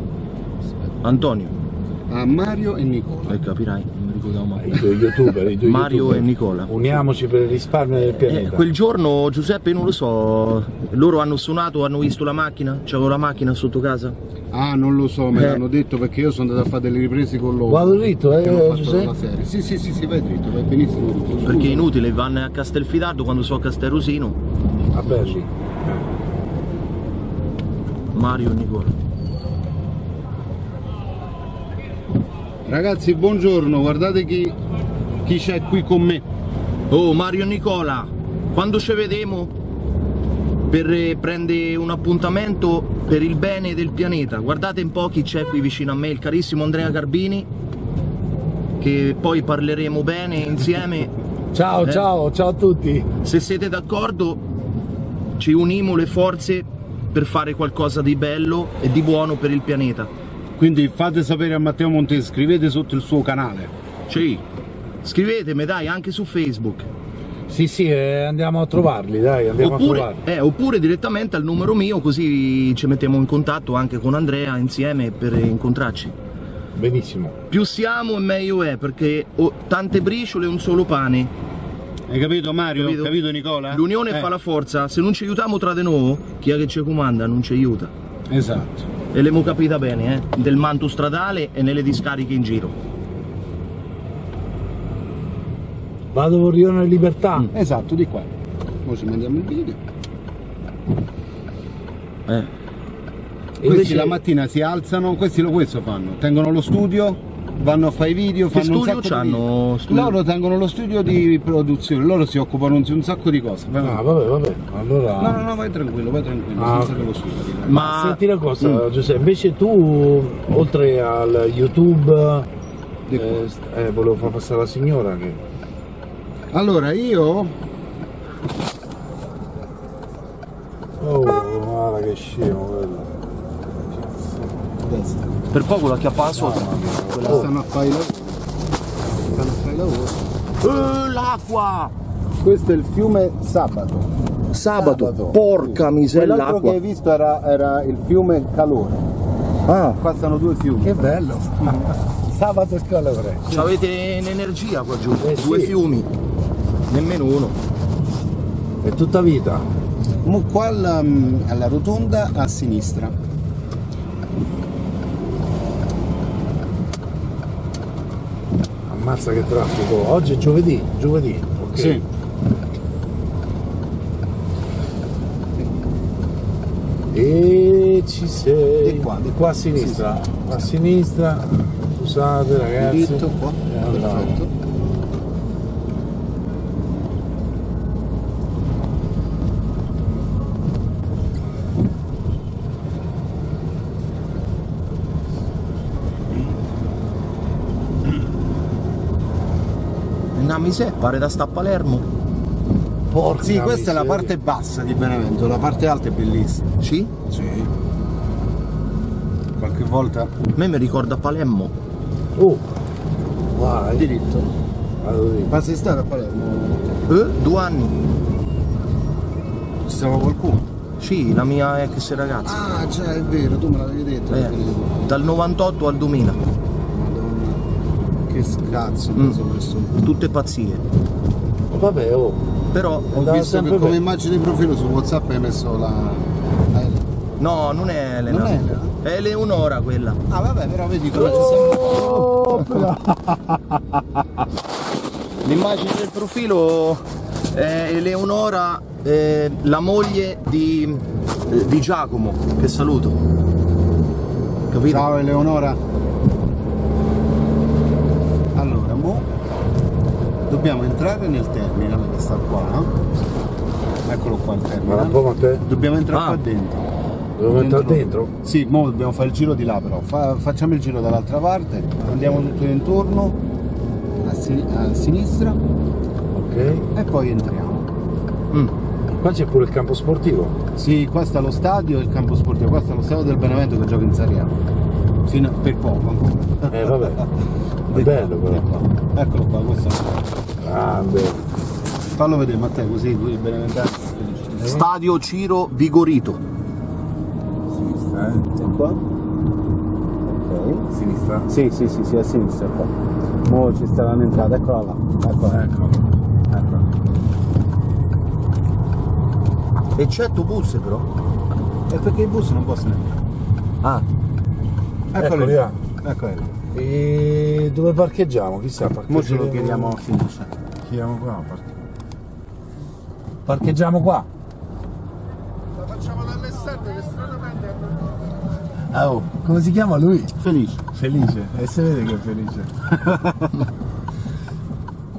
Antonio, A Mario e Nicola. eh, capirai, ricordavo mai. i tuoi youtuber, i tuoi Mario youtuber. e Nicola. Uniamoci per il risparmio del Eh, pianeta. quel giorno Giuseppe non lo so, loro hanno suonato, hanno visto la macchina, c'avevo la macchina sotto casa. Ah, non lo so, me Eh. l'hanno detto perché io sono andato a fare delle riprese con loro. Vado dritto, eh, Giuseppe? Sì, sì, sì, sì, vai dritto, vai benissimo dritto. Scusa. Perché è inutile, vanno a Castelfidardo quando so a Castelrosino, Vabbè, sì. Mario e Nicola. Ragazzi, buongiorno, guardate chi, chi c'è qui con me. Oh Mario Nicola, quando ci vedemo per eh, prendere un appuntamento per il bene del pianeta? Guardate un po' chi c'è qui vicino a me, il carissimo Andrea Garbini, che poi parleremo bene insieme. Ciao, Eh. ciao, ciao a tutti. Se siete d'accordo, ci unimo le forze per fare qualcosa di bello e di buono per il pianeta. Quindi fate sapere a Matteo Montesi, scrivete sotto il suo canale. Sì, scrivetemi dai anche su Facebook. Sì, sì, eh, andiamo a trovarli, dai, andiamo a Oppure, trovarli. eh, oppure direttamente al numero mio così ci mettiamo in contatto anche con Andrea insieme per incontrarci. Benissimo. Più siamo e meglio è perché ho tante briciole e un solo pane. Hai capito Mario? Capito? Capito Nicola? L'unione Eh, fa la forza, se non ci aiutiamo tra di noi, chi è che ci comanda non ci aiuta. Esatto. E l'abbiamo capita bene, eh? Del manto stradale e nelle discariche in giro. Vado con Rione Libertà. Mm. Esatto, di qua. Ora ci mandiamo il video. Eh. Questi Invece- la mattina si alzano, questi lo questo fanno, tengono lo studio, vanno a fare i video, Che fanno un studio sacco c'hanno? di Studio- Loro tengono lo studio di produzione, loro si occupano di un sacco di cose. Vai. Ah, vabbè, vabbè. Allora. No, no, no, vai tranquillo, vai tranquillo, Ah, senza ok. che lo studio. Ma Senti una cosa, Mm. Giuseppe, invece tu, oltre al YouTube, eh, eh, volevo far passare la signora che... Allora, io Oh, guarda che scemo quello. Per poco la chiappa sotto. stanno a fare i lavori. Stanno a fare i lavori. Eh, l'acqua! Questo è il fiume Sabato. Sabato, Sabato. porca miseria Quell'altro l'acqua. che hai visto era, era il fiume Calore. Ah, Qua stanno due fiumi. Che bello! Sabato e calore. avete l'energia qua giù, Eh, due sì. fiumi, nemmeno uno. È tutta vita. Mo qua alla, alla rotonda a sinistra. Ammazza che traffico. Oggi è giovedì, giovedì. ok. Sì. E ci sei. Di qua, di a sinistra. A sinistra. Scusate ragazzi. Dritto qua. E andiamo. Perfetto. Una miseria, pare da sta a Palermo. Porca Sì, questa è la miseria. parte bassa di Benevento, la parte alta è bellissima. Sì? Sì. Qualche volta A me mi ricorda Palermo. Oh. Vai. diritto. Dritto. Ma sei stato a Palermo? Eh, due anni. Ci stava qualcuno? Sì, la mia ex ragazza. Ah, già, è vero, tu me l'avevi detto. Eh, dal 98 al 2000. Che scazzo, Mm. messo. Tutte pazzie. Vabbè, oh. Però, Ho Andava visto che come immagine di profilo su Whatsapp hai messo la. la- no, non è Elena. Non è Elena? È Eleonora quella. Ah vabbè, però vedi come ci siamo. L'immagine del profilo è Eleonora, eh, la moglie di, di Giacomo, che saluto. Capito? Ciao Eleonora. Allora, mo dobbiamo entrare nel terminal che sta qua. Eccolo qua il terminal. Dobbiamo entrare Ah. qua dentro. Devo entrare dentro? Sì, mo dobbiamo fare il giro di là però. Fa- facciamo il giro dall'altra parte, andiamo tutto intorno a, si- a sinistra Ok. e poi entriamo. Mm. Qua c'è pure il campo sportivo. Sì, qua sta lo stadio e il campo sportivo, qua sta lo stadio del Benevento che gioca in Serie A. Fino a- per poco ancora. Eh, vabbè. Di bello, qua, però. Eccolo qua, questo è. Grande. Fallo vedere Matteo così i beneventani sono felici. Stadio Ciro Vigorito. Sinistra, eh? E qua? Ok. Sinistra. Sì, sì, sì, sì, a sinistra qua. Mo ci sta l'entrata, eccola là. Eccola. Ecco. Eccola. Eccetto bus però. E perché i bus non possono entrare? Ah, Eccoli Eccoli là. là. Eccoli là. E dove parcheggiamo? Chissà, Mo ce lo chiediamo a finisce. Chiediamo qua. parche- Parcheggiamo qua. La facciamo dall'estate che stranamente oh, come si chiama lui? Felice. Felice, e si vede che è felice.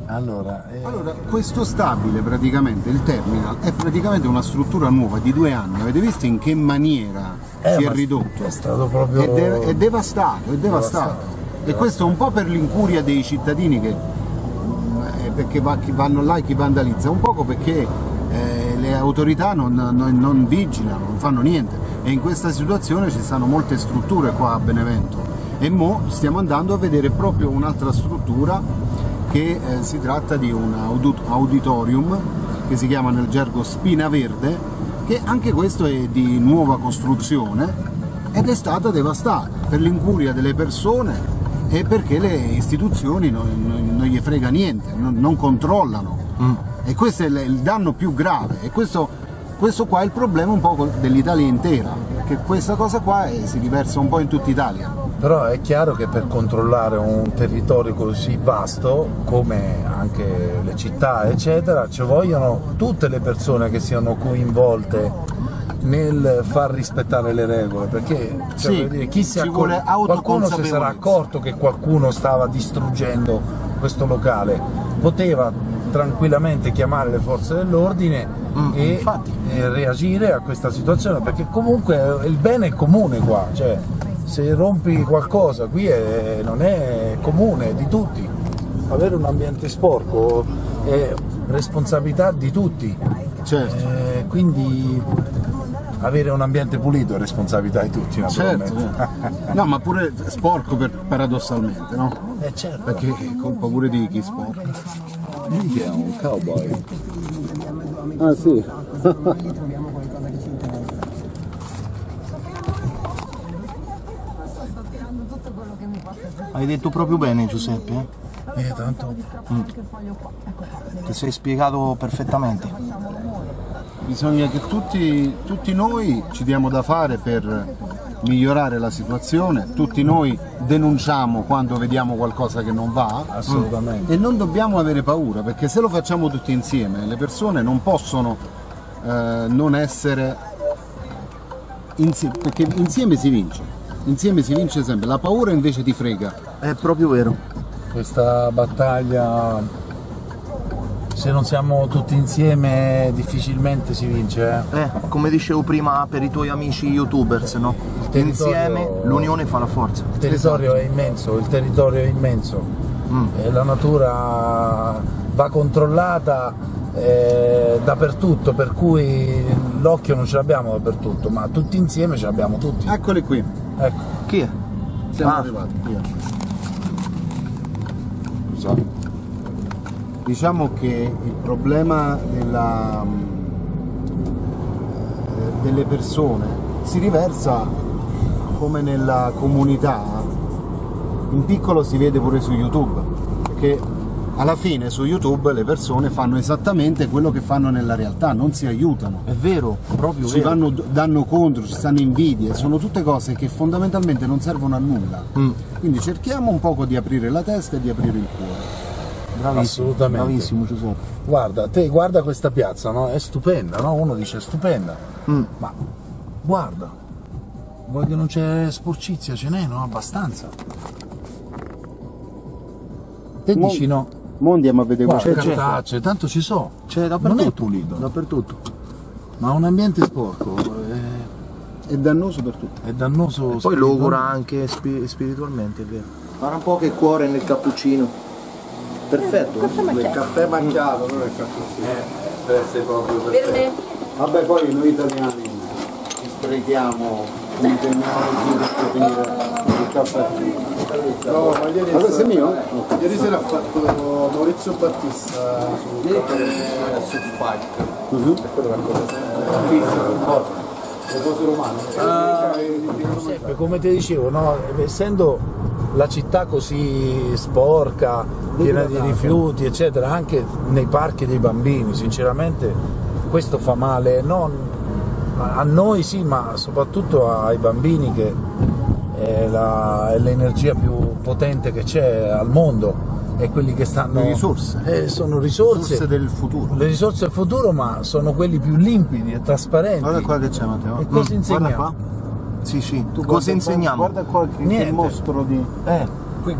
allora, eh, Allora, questo stabile praticamente, il terminal, è praticamente una struttura nuova di due anni. Avete visto in che maniera eh, si è ridotto? È stato proprio. È, de- è devastato, è devastato. E questo un po' per l'incuria dei cittadini che perché va- chi vanno là e chi vandalizza, un poco perché eh, le autorità non, non- non vigilano, non fanno niente. E in questa situazione ci stanno molte strutture qua a Benevento. E mo stiamo andando a vedere proprio un'altra struttura che eh, si tratta di un audit- auditorium che si chiama nel gergo Spina Verde, che anche questo è di nuova costruzione ed è stata devastata per l'incuria delle persone e perché le istituzioni non, non- gli frega niente, non, non controllano. E questo è il, il danno più grave e questo, questo qua è il problema un po' dell'Italia intera, perché questa cosa qua eh, si riversa un po' in tutta Italia. Però è chiaro che per controllare un territorio così vasto, come anche le città, eccetera, ci vogliono tutte le persone che siano coinvolte nel far rispettare le regole, perché cioè, Sì, dire, chi si accor- qualcuno si sarà accorto che qualcuno stava distruggendo questo locale, poteva tranquillamente chiamare le forze dell'ordine Mm, e, e reagire a questa situazione, perché comunque il bene è comune qua, cioè se rompi qualcosa qui è- non è comune, è di tutti. Avere un ambiente sporco è responsabilità di tutti, Certo. Eh, quindi avere un ambiente pulito è responsabilità di tutti Certo, naturalmente. certo. no, ma pure sporco per- paradossalmente, no? Eh, certo. Perché è colpa pure di chi sporca. Chi è un cowboy? Ah sì. Hai detto proprio bene Giuseppe, eh? Eh, tanto. ti sei spiegato perfettamente. Bisogna che tutti, tutti noi ci diamo da fare per migliorare la situazione, tutti noi denunciamo quando vediamo qualcosa che non va Assolutamente. e non dobbiamo avere paura perché se lo facciamo tutti insieme le persone non possono eh, non essere insieme, perché insieme si vince, insieme si vince sempre, la paura invece ti frega. È proprio vero. Questa battaglia, se non siamo tutti insieme, difficilmente si vince. Eh? Eh, come dicevo prima per i tuoi amici youtubers, no? territorio- Insieme l'unione fa la forza. Il territorio è immenso, il territorio è immenso. Mm. E la natura va controllata eh, dappertutto, per cui l'occhio non ce l'abbiamo dappertutto, ma tutti insieme ce l'abbiamo tutti. Eccoli qui, Ecco. Chi è? siamo Ah. arrivati. via. Diciamo che il problema della, eh, delle persone si riversa come nella comunità, in piccolo si vede pure su YouTube, perché alla fine su YouTube le persone fanno esattamente quello che fanno nella realtà, non si aiutano È vero, proprio ci vero. vanno, danno contro, ci stanno invidie, sono tutte cose che fondamentalmente non servono a nulla. Mm. Quindi cerchiamo un poco di aprire la testa e di aprire il cuore. Bravissimo, Assolutamente. Bravissimo Giuseppe. Guarda, te guarda questa piazza, no? È stupenda, no? Uno dice stupenda, Mm. ma guarda, vuoi che non c'è sporcizia? Ce n'è, no? Abbastanza. Te Mo- dici no? Mo andiamo a vedere Guarda, cartacce, tanto ci so. C'è Non dappertutto. è pulito, Dappertutto. ma un ambiente sporco è, È dannoso per tutti. è dannoso. Poi spiritualmente. logora anche spi- spiritualmente, è vero. Guarda un po' che cuore nel cappuccino. Perfetto. Il caffè macchiato, non il caffè Per me? Vabbè, poi noi italiani ci sprechiamo, impegniamo per finire il caffè. No, ma ieri, Ma questo è mio? ieri sera ha fatto Maurizio Battista su su Spike. Mhm. Le Giuseppe, come ti dicevo, no? essendo la città così sporca, piena di rifiuti, eccetera, anche nei parchi dei bambini, sinceramente questo fa male non a noi sì, ma soprattutto ai bambini che è l'energia più potente che c'è al mondo e quelli che stanno... Le risorse. Eh, sono risorse, Risorse del futuro. le risorse del futuro, ma sono quelli più limpidi e trasparenti. Guarda qua che c'è Matteo. E cosa Guarda insegniamo? qua. Sì, sì. Tu Cosa guarda insegniamo? qua- Guarda qua che, Niente. mostro di... Eh, qui-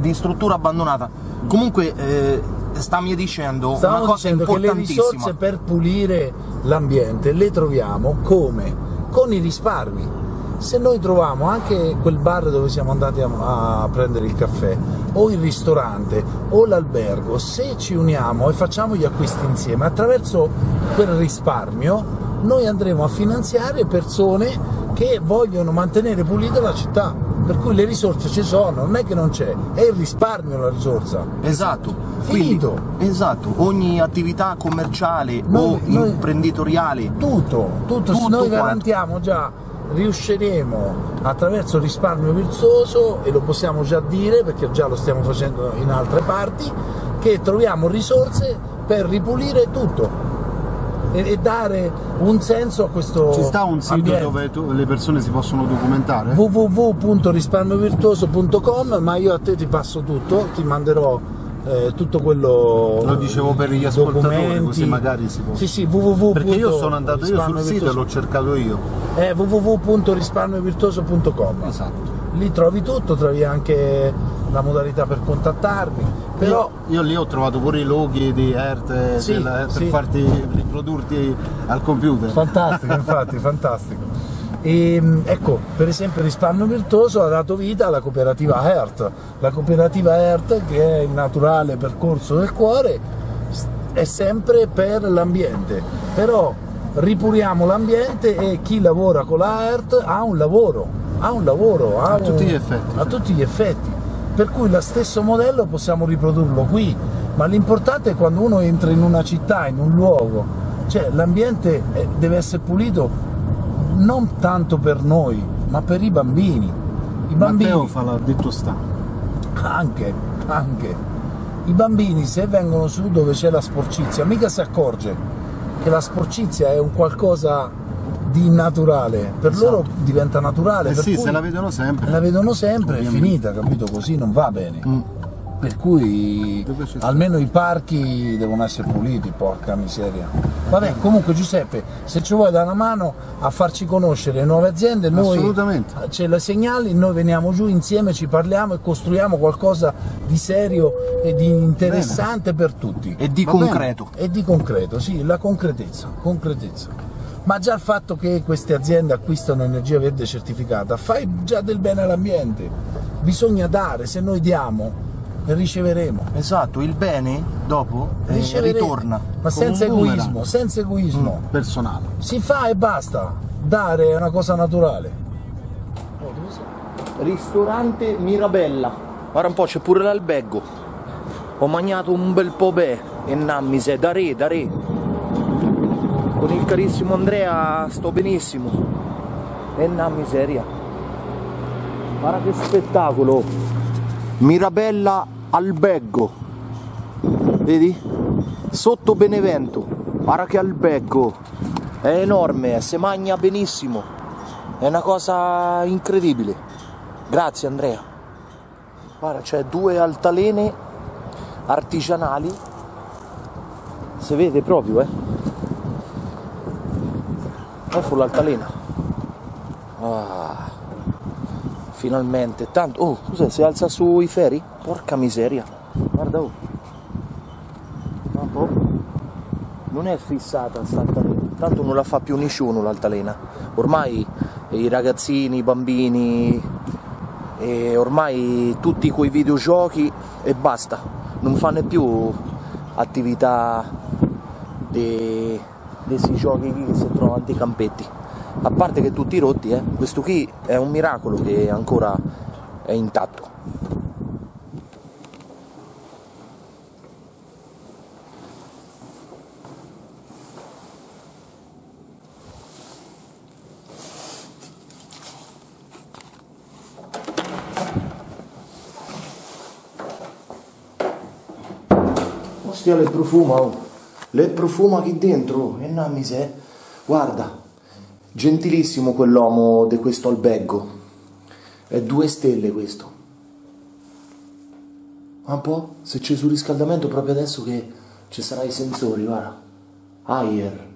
di struttura abbandonata. Comunque, eh, stammi dicendo Stavamo una cosa dicendo che le importantissima. risorse per pulire l'ambiente le troviamo come? Con i risparmi. Se noi troviamo anche quel bar dove siamo andati a, a prendere il caffè, o il ristorante, o l'albergo, se ci uniamo e facciamo gli acquisti insieme, attraverso quel risparmio noi andremo a finanziare persone che vogliono mantenere pulita la città. Per cui le risorse ci sono, non è che non c'è, è il risparmio la risorsa. Esatto. Finito. Quindi, esatto. Ogni attività commerciale Noi- o noi- imprenditoriale tutto, tutto, Tutto noi quanto. garantiamo già riusciremo attraverso il risparmio virtuoso e lo possiamo già dire perché già lo stiamo facendo in altre parti che troviamo risorse per ripulire tutto e, dare un senso a questo Ci sta un sito ambiente. dove tu- le persone si possono documentare? www.risparmiovirtuoso.com ma io a te ti passo tutto ti manderò eh, tutto quello Lo dicevo per gli ascoltatori, documenti. così magari si può. sì sì www. Perché io sono andato io sul sito e l'ho cercato io. è www.risparmiovirtuoso.com Esatto. lì trovi tutto trovi anche la modalità per contattarmi però io, io lì ho trovato pure i loghi di ERT Sì, della- per sì. farti riprodurti al computer. fantastico infatti fantastico e, mh, ecco per esempio risparmio virtuoso ha dato vita alla cooperativa ERT la cooperativa ERT che è il naturale percorso del cuore è sempre per l'ambiente. Però ripuliamo l'ambiente e chi lavora con la ERT ha un lavoro ha un lavoro ha A tutti un- gli effetti, a sì. tutti gli effetti. Per cui lo stesso modello possiamo riprodurlo qui ma l'importante è quando uno entra in una città, in un luogo, cioè l'ambiente eh, deve essere pulito non tanto per noi, ma per i bambini. I bambini Matteo fa l'addetto sta. anche, anche. I bambini se vengono su dove c'è la sporcizia, mica si accorge che la sporcizia è un qualcosa di naturale, per loro diventa naturale. Eh sì, se la vedono sempre. la vedono sempre, è Ovviamente. finita, capito? Così non va bene. Mm. Per cui almeno i parchi devono essere puliti, porca miseria. Vabbè, comunque Giuseppe, se ci vuoi dare una mano a farci conoscere le nuove aziende, noi ce le segnali, noi veniamo giù insieme, ci parliamo e costruiamo qualcosa di serio e di interessante per tutti. E di Va bene. concreto. E di concreto, sì, la concretezza, concretezza. Ma già il fatto che queste aziende acquistano energia verde certificata fai già del bene all'ambiente. Bisogna dare, se noi diamo, riceveremo. Esatto, il bene dopo eh, ritorna. Ma senza egoismo, senza egoismo. Personale. Si fa e basta. Dare è una cosa naturale. Ristorante Mirabella. Guarda un po', c'è pure l'albergo. Ho mangiato un bel po' bè e nammise, da re, da re. Con il carissimo Andrea sto benissimo. E na miseria. Guarda che spettacolo. Mirabella Albergo. Vedi? Sotto Benevento. Guarda che albergo. È enorme, si mangia benissimo. È una cosa incredibile. Grazie Andrea. Guarda, c'è due altalene artigianali. Si vede proprio, eh. Ecco l'altalena. Ah, finalmente. Tanto. Oh, cos'è? Si alza sui ferri? Porca miseria. Guarda, oh. Po'. Non è fissata sta altalena. Tanto non la fa più nessuno l'altalena. Ormai i ragazzini, i bambini, e ormai tutti quei videogiochi e basta, non fanno più attività di questi giochi che si trovano ai campetti. A parte che tutti rotti, eh, questo qui è un miracolo che ancora è intatto. Ostia le profuma, oh. le profuma qui dentro, e na mise. Guarda, gentilissimo quell'uomo di questo albergo. È due stelle questo. Ma un po', se c'è sul riscaldamento proprio adesso che ci saranno i sensori, guarda. Ayer.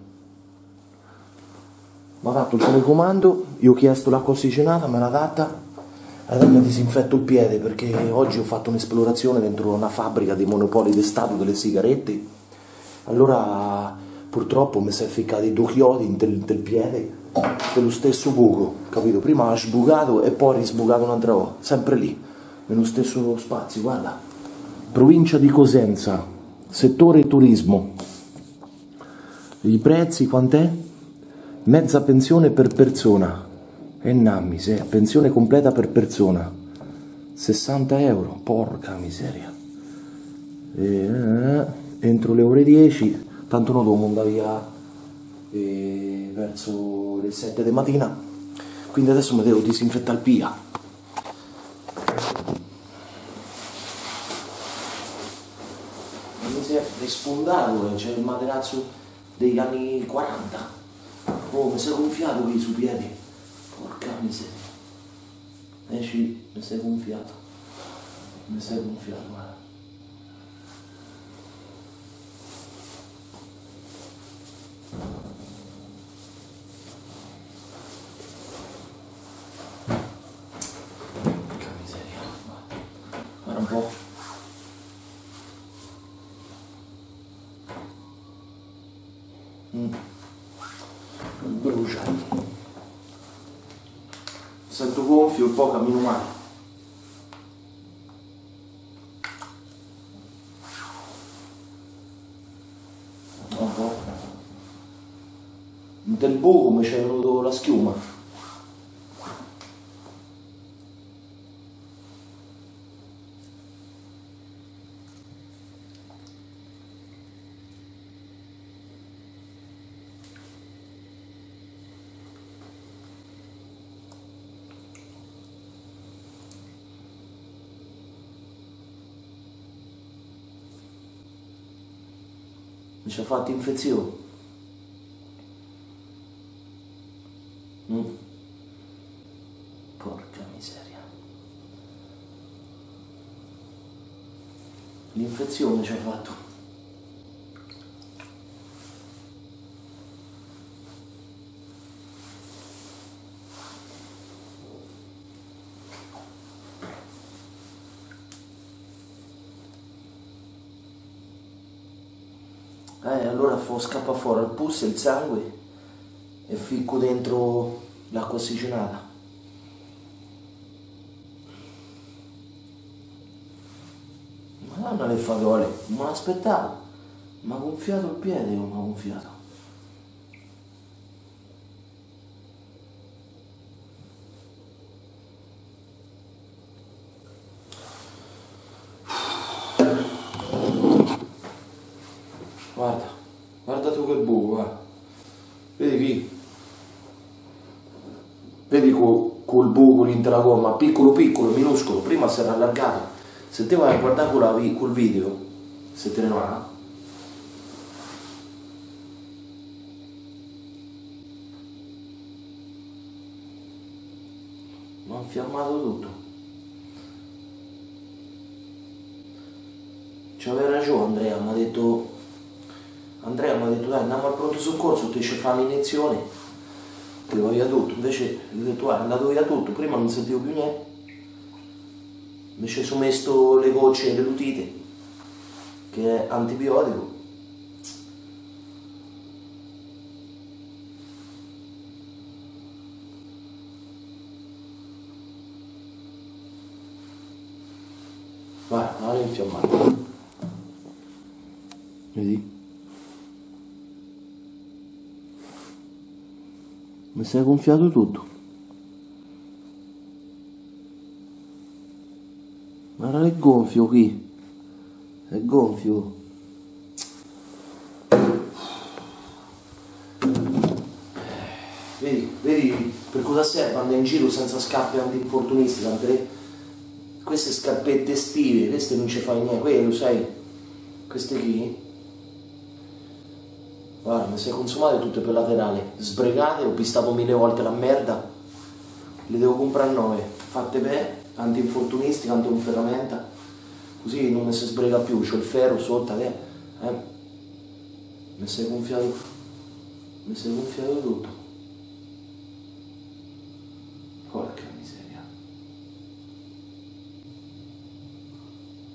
Mi ha dato il telecomando, io ho chiesto l'acqua ossigenata, me l'ha data. Adesso mi disinfetto il piede perché oggi ho fatto un'esplorazione dentro una fabbrica dei monopoli di delle sigarette. Allora purtroppo mi si è ficcati due chiodi del piede dello stesso buco, capito? Prima ha sbucato e poi ha risbucato un'altra volta, sempre lì, nello stesso spazio, guarda. Provincia di Cosenza, settore turismo. I prezzi quant'è? Mezza pensione per persona. E nammi, se pensione completa per persona. 60 euro, porca miseria. E, eh, entro le ore 10, tanto noi dobbiamo andare via verso le 7 di mattina. Quindi adesso mi devo disinfettare il pia. Mi si è rispondato, c'è il materazzo degli anni 40. Oh, mi si è gonfiato qui sui piedi. Porca miseria. Esci, mi sei gonfiato. Mi sei gonfiato, guarda. Porca miseria. Guarda un po'. Mm. Brucia. Sento gonfio e poi cammino male. Un po'. Del buco mi c'è venuto la schiuma. Ci ha fatto infezione. Mm. Porca miseria. L'infezione ci hai fatto. Eh, allora scappa fuori il pus e il sangue e ficco dentro l'acqua ossigenata. Madonna le favole, non l'aspettavo. Mi ha gonfiato il piede o mi ha gonfiato? Guarda, guarda tu che buco, guarda. Vedi qui? Vedi co- l'intera gomma, piccolo piccolo, minuscolo, prima si era allargato. Se te vai a guardare col video, se te ne va, mi ha infiammato tutto. C'aveva ragione Andrea, mi ha detto Andrea mi ha detto dai andiamo al pronto soccorso, ti ci fa l'iniezione, ti va via tutto, invece ho detto guarda andato via tutto, prima non sentivo più niente, ci sono messo le gocce dell'utite, che è antibiotico. Non è infiammato. Vedi? Si è gonfiato tutto. Guarda che gonfio qui. È gonfio. Vedi, vedi per cosa serve andare in giro senza scarpe antinfortunistiche, tante queste scarpette estive, queste non ci fai niente, quello sai, queste qui Guarda, mi sei consumate tutte per laterale, sbregate, ho pistato mille volte la merda, le devo comprare nove, fatte bene, antinfortunistiche, antinferramenta, così non mi si sbrega più, c'ho il ferro sotto, eh. eh. Mi sei gonfiato, mi sei gonfiato tutto. Porca miseria.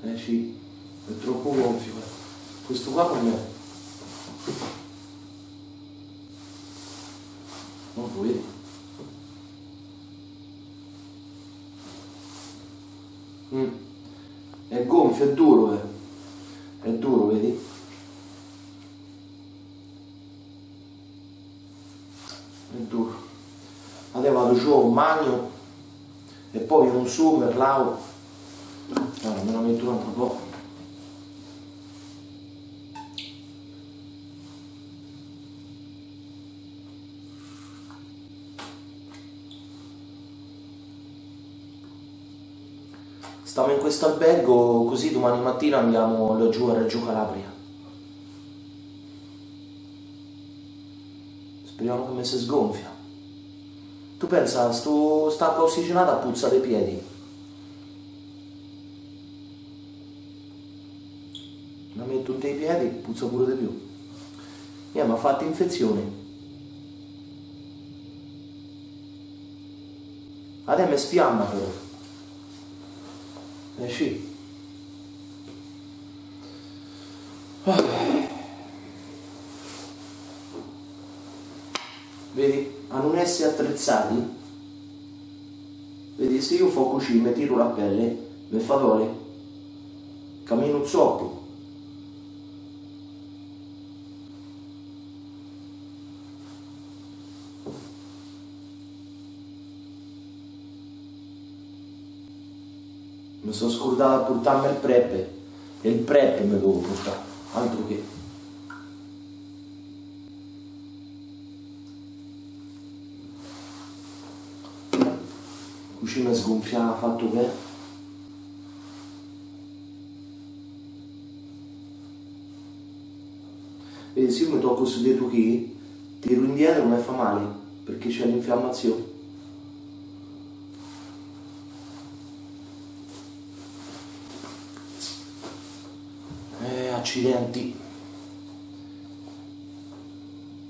Eh sì, è troppo gonfio, eh. Questo qua per me. Vedi? Mm. È gonfio, è duro, eh. È duro, vedi? È duro. Adesso vado giù un magno e poi un su, me lavo. Allora, me la metto un po'. Stiamo in questo albergo così domani mattina andiamo laggiù a Reggio Calabria. Speriamo che mi si sgonfia. Tu pensa, sto, sta acqua ossigenata puzza dei piedi. La metto tutti i piedi, puzza pure di più. E mi ha fatto infezione. Adesso mi sfiamma però. Eh sì. Vedi, a non essere attrezzati, vedi, se io fo così, mi tiro la pelle, mi fa dole, cammino zoppo. Mi sono scordato a portarmi il preppe e il preppe mi devo portare, altro che. Così mi sgonfiava fatto che. E se io mi tocco su dietro qui, tiro indietro mi fa male, perché c'è l'infiammazione. Eh, accidenti.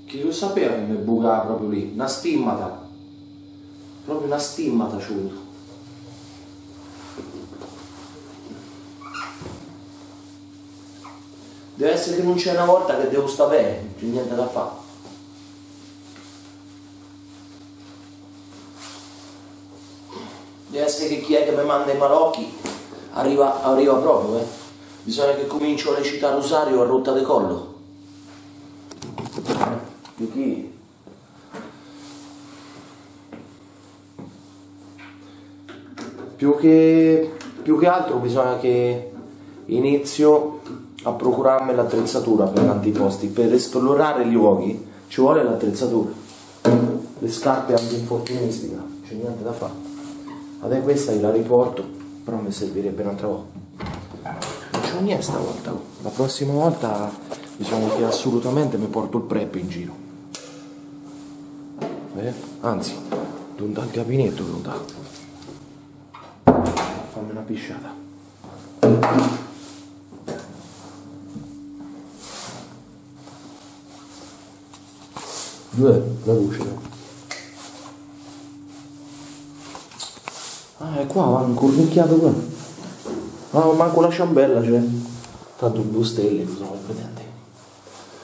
Che lo sapeva che mi bucava proprio lì? Una stimmata. Proprio una stimmata ci. Deve essere che non c'è una volta che devo stare bene, non c'è niente da fare. Deve essere che chi è che mi manda i malocchi arriva, arriva proprio, eh. Bisogna che comincio a recitare Rosario a rotta di collo. Di chi? Più che, più che altro bisogna che inizio a procurarmi l'attrezzatura per l'antiposti. Per esplorare gli luoghi ci vuole l'attrezzatura. Le scarpe antinfortunistica, c'è niente da fare. Adesso questa la riporto, però mi servirebbe un'altra volta. Non c'ho niente stavolta. La prossima volta bisogna che assolutamente mi porto il prep in giro. Eh? Anzi, non dal gabinetto non dà. Fammi una pisciata. Dov'è la luce? Ah, è qua, va, un cornicchiato qua. Ah, manco la ciambella c'è. Tanto due stelle, cosa vuoi pretendere?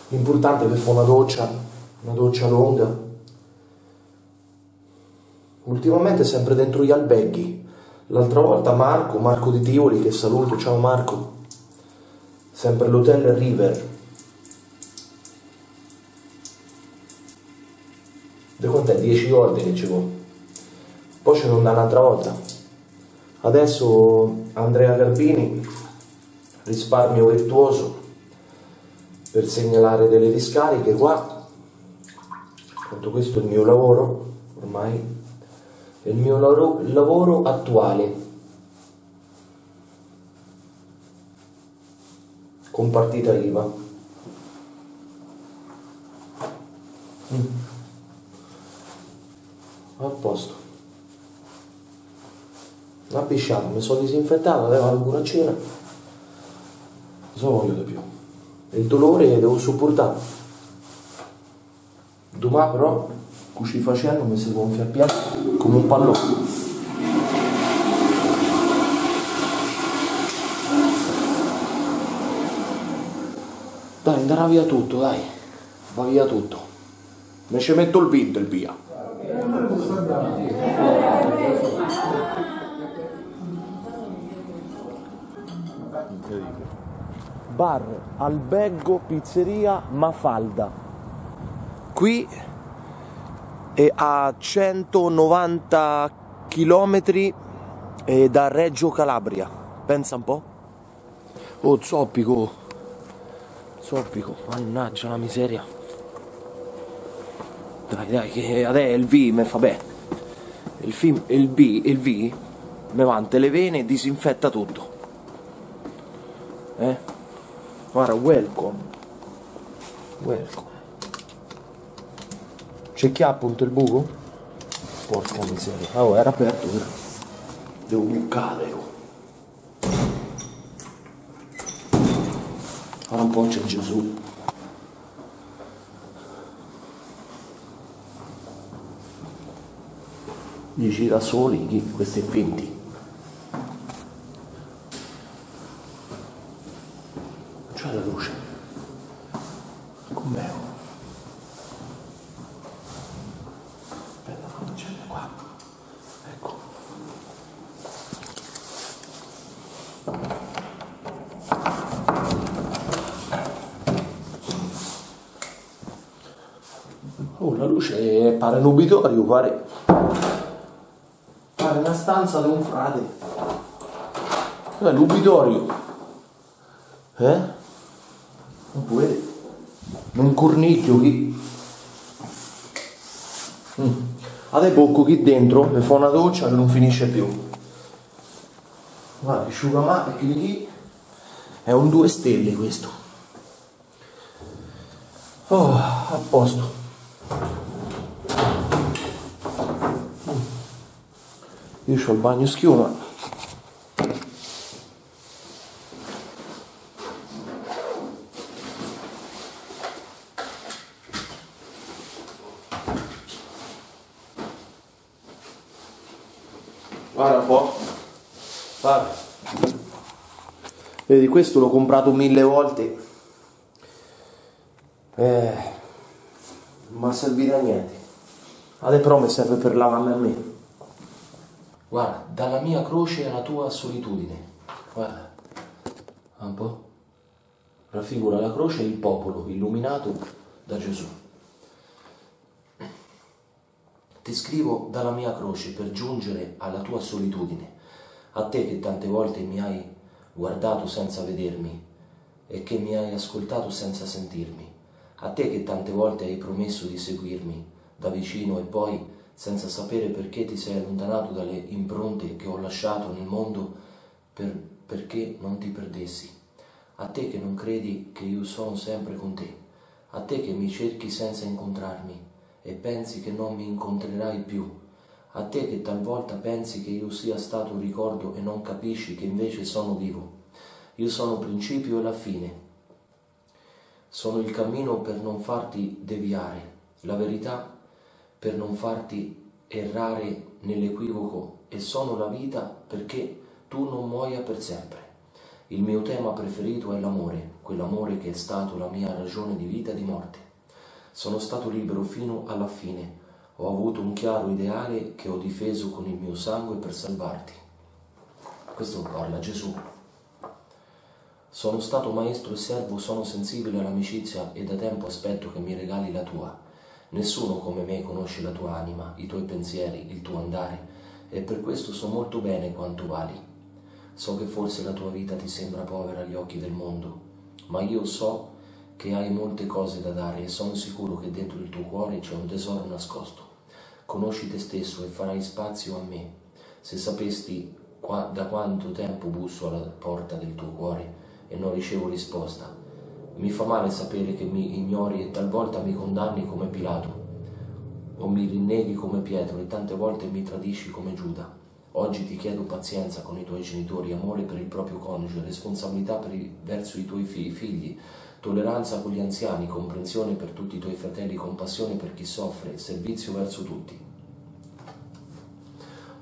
L'importante è che fa una doccia, una doccia lunga. Ultimamente sempre dentro gli alberghi. L'altra volta Marco, Marco di Tivoli, che saluto, ciao Marco. Sempre all'hotel River. Da quant'è? 10 volte che ci vuole. Poi ce andare un'altra volta. Adesso Andrea Garbini, risparmio virtuoso per segnalare delle discariche qua. Tanto questo è il mio lavoro, ormai è il mio lavoro, lavoro attuale. Con partita IVA. Mm. A posto. La pisciata, mi sono disinfettato, avevo pure a cena. Cosa voglio più? Il dolore devo sopportare. Domani però, così facendo, mi si gonfia il piatto come un pallone. Dai, andrà via tutto, dai. Va via tutto. Me ci metto il vinto il via. Bar Albergo Pizzeria Mafalda. Qui è a 190 km da Reggio Calabria. Pensa un po'. Oh, zoppico. Zoppico, mannaggia la miseria. Dai, dai, che adesso il V mi fa bene. Il, il B, il V mi vante le vene e disinfetta tutto. Eh? Guarda, welcome. Welcome. C'è chi ha appunto il buco? Porca miseria. Ah, oh, era aperto? Devo bucare. Oh. Ora un po' c'è Gesù. Dici da soli, chi? Questi finti. C'è la luce. Com'è? Aspetta, fammi accendere qua. Ecco. Oh, la un ubitorio, pare. Pare una stanza di un frate. È l'ubitorio. Eh? Non può. Un cornicchio qui. Mm. Adesso bocco qui dentro, mi fa una doccia che non finisce più. Guarda, asciugamano, perché lì è un due stelle questo. Oh, a posto. Il bagno schiuma. Guarda un po'. Guarda. Vedi, questo l'ho comprato mille volte. Eh, ma servirà a niente. Ade però mi serve per lavarmi a me. Guarda, dalla mia croce alla tua solitudine. Guarda. Un po'. Raffigura la croce e il popolo illuminato da Gesù. Ti scrivo dalla mia croce per giungere alla tua solitudine, a te che tante volte mi hai guardato senza vedermi e che mi hai ascoltato senza sentirmi, a te che tante volte hai promesso di seguirmi da vicino e poi, senza sapere perché ti sei allontanato dalle impronte che ho lasciato nel mondo per, perché non ti perdessi, a te che non credi che io sono sempre con te, a te che mi cerchi senza incontrarmi e pensi che non mi incontrerai più, a te che talvolta pensi che io sia stato un ricordo e non capisci che invece sono vivo. Io sono principio e la fine. Sono il cammino per non farti deviare, la verità per non farti errare nell'equivoco e sono la vita perché tu non muoia per sempre. Il mio tema preferito è l'amore, quell'amore che è stato la mia ragione di vita e di morte. Sono stato libero fino alla fine. Ho avuto un chiaro ideale che ho difeso con il mio sangue per salvarti. Questo parla Gesù. Sono stato maestro e servo, sono sensibile all'amicizia e da tempo aspetto che mi regali la tua. Nessuno come me conosce la tua anima, i tuoi pensieri, il tuo andare, e per questo so molto bene quanto vali. So che forse la tua vita ti sembra povera agli occhi del mondo, ma io so che hai molte cose da dare e sono sicuro che dentro il tuo cuore c'è un tesoro nascosto. Conosci te stesso e farai spazio a me. Se sapesti qua, da quanto tempo busso alla porta del tuo cuore e non ricevo risposta, mi fa male sapere che mi ignori e talvolta mi condanni come Pilato, o mi rinneghi come Pietro e tante volte mi tradisci come Giuda. Oggi ti chiedo pazienza con i tuoi genitori, amore per il proprio coniuge, responsabilità per i, verso i tuoi figli, tolleranza con gli anziani, comprensione per tutti i tuoi fratelli, compassione per chi soffre, servizio verso tutti.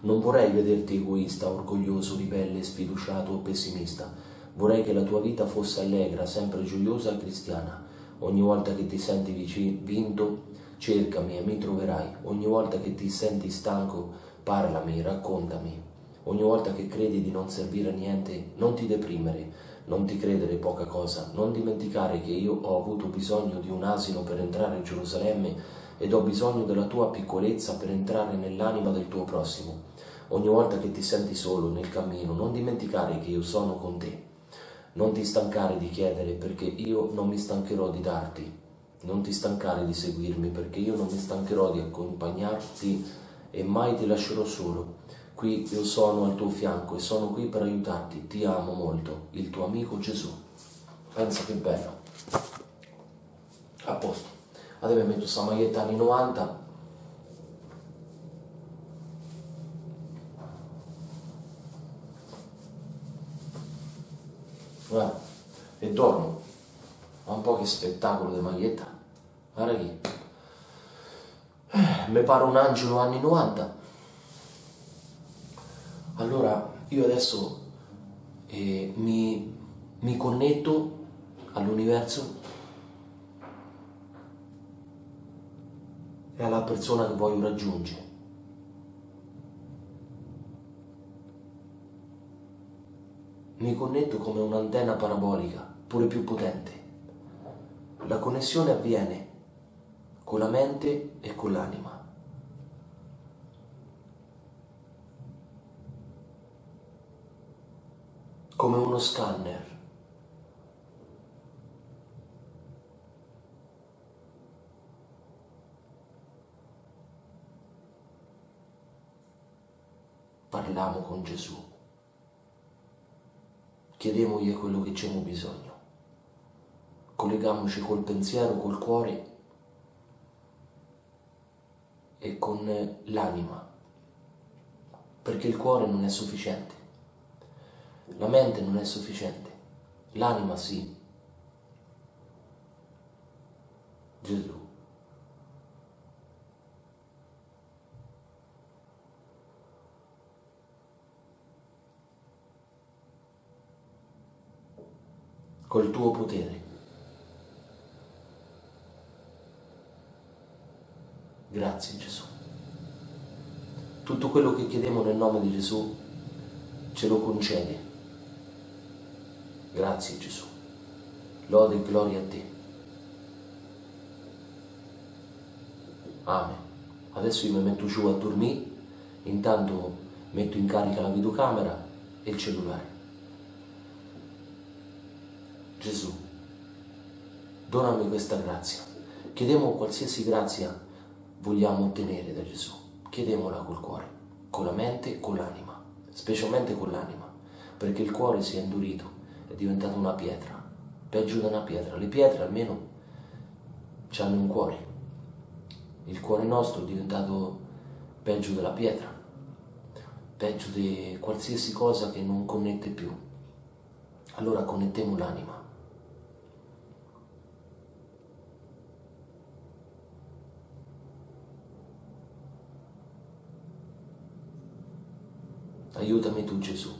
Non vorrei vederti egoista, orgoglioso, ribelle, sfiduciato o pessimista. Vorrei che la tua vita fosse allegra, sempre gioiosa e cristiana. Ogni volta che ti senti vinto, cercami e mi troverai. Ogni volta che ti senti stanco, parlami, raccontami. Ogni volta che credi di non servire a niente, non ti deprimere, non ti credere poca cosa, non dimenticare che io ho avuto bisogno di un asino per entrare in Gerusalemme ed ho bisogno della tua piccolezza per entrare nell'anima del tuo prossimo. Ogni volta che ti senti solo nel cammino, non dimenticare che io sono con te. Non ti stancare di chiedere perché io non mi stancherò di darti. Non ti stancare di seguirmi perché io non mi stancherò di accompagnarti e mai ti lascerò solo. Qui io sono al tuo fianco e sono qui per aiutarti. Ti amo molto, il tuo amico Gesù. Pensa che bello. A posto. Adesso mi metto questa maglietta anni 90. Guarda, e dormo. Ma un po' che spettacolo di maglietta. Guarda chi. Eh, mi pare un angelo anni 90. Allora io adesso eh, mi, mi connetto all'universo e alla persona che voglio raggiungere. Mi connetto come un'antenna parabolica, pure più potente. La connessione avviene con la mente e con l'anima. Come uno scanner. Parliamo con Gesù. Chiediamogli quello che abbiamo bisogno. colleghiamoci col pensiero, col cuore e con l'anima, perché il cuore non è sufficiente, la mente non è sufficiente, l'anima sì. Gesù. Col tuo potere. Grazie Gesù. Tutto quello che chiediamo nel nome di Gesù ce lo concede. Grazie Gesù. Lode e gloria a te. Amen. Adesso io mi metto giù a dormire, intanto metto in carica la videocamera e il cellulare. Gesù, donami questa grazia. Chiediamo qualsiasi grazia vogliamo ottenere da Gesù. Chiediamola col cuore, con la mente e con l'anima, specialmente con l'anima, perché il cuore si è indurito, è diventato una pietra, peggio di una pietra. Le pietre almeno hanno un cuore. Il cuore nostro è diventato peggio della pietra, peggio di qualsiasi cosa che non connette più. Allora connettiamo l'anima. Aiutami tu Gesù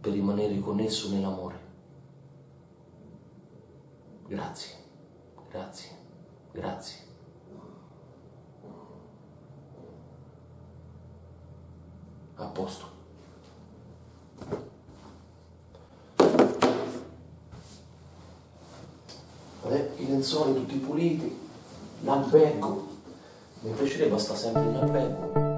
per rimanere connesso nell'amore. Grazie, grazie, grazie. A posto. Vabbè, I lenzuoli tutti puliti, l'albergo. Mi piacerebbe stare sempre in albergo.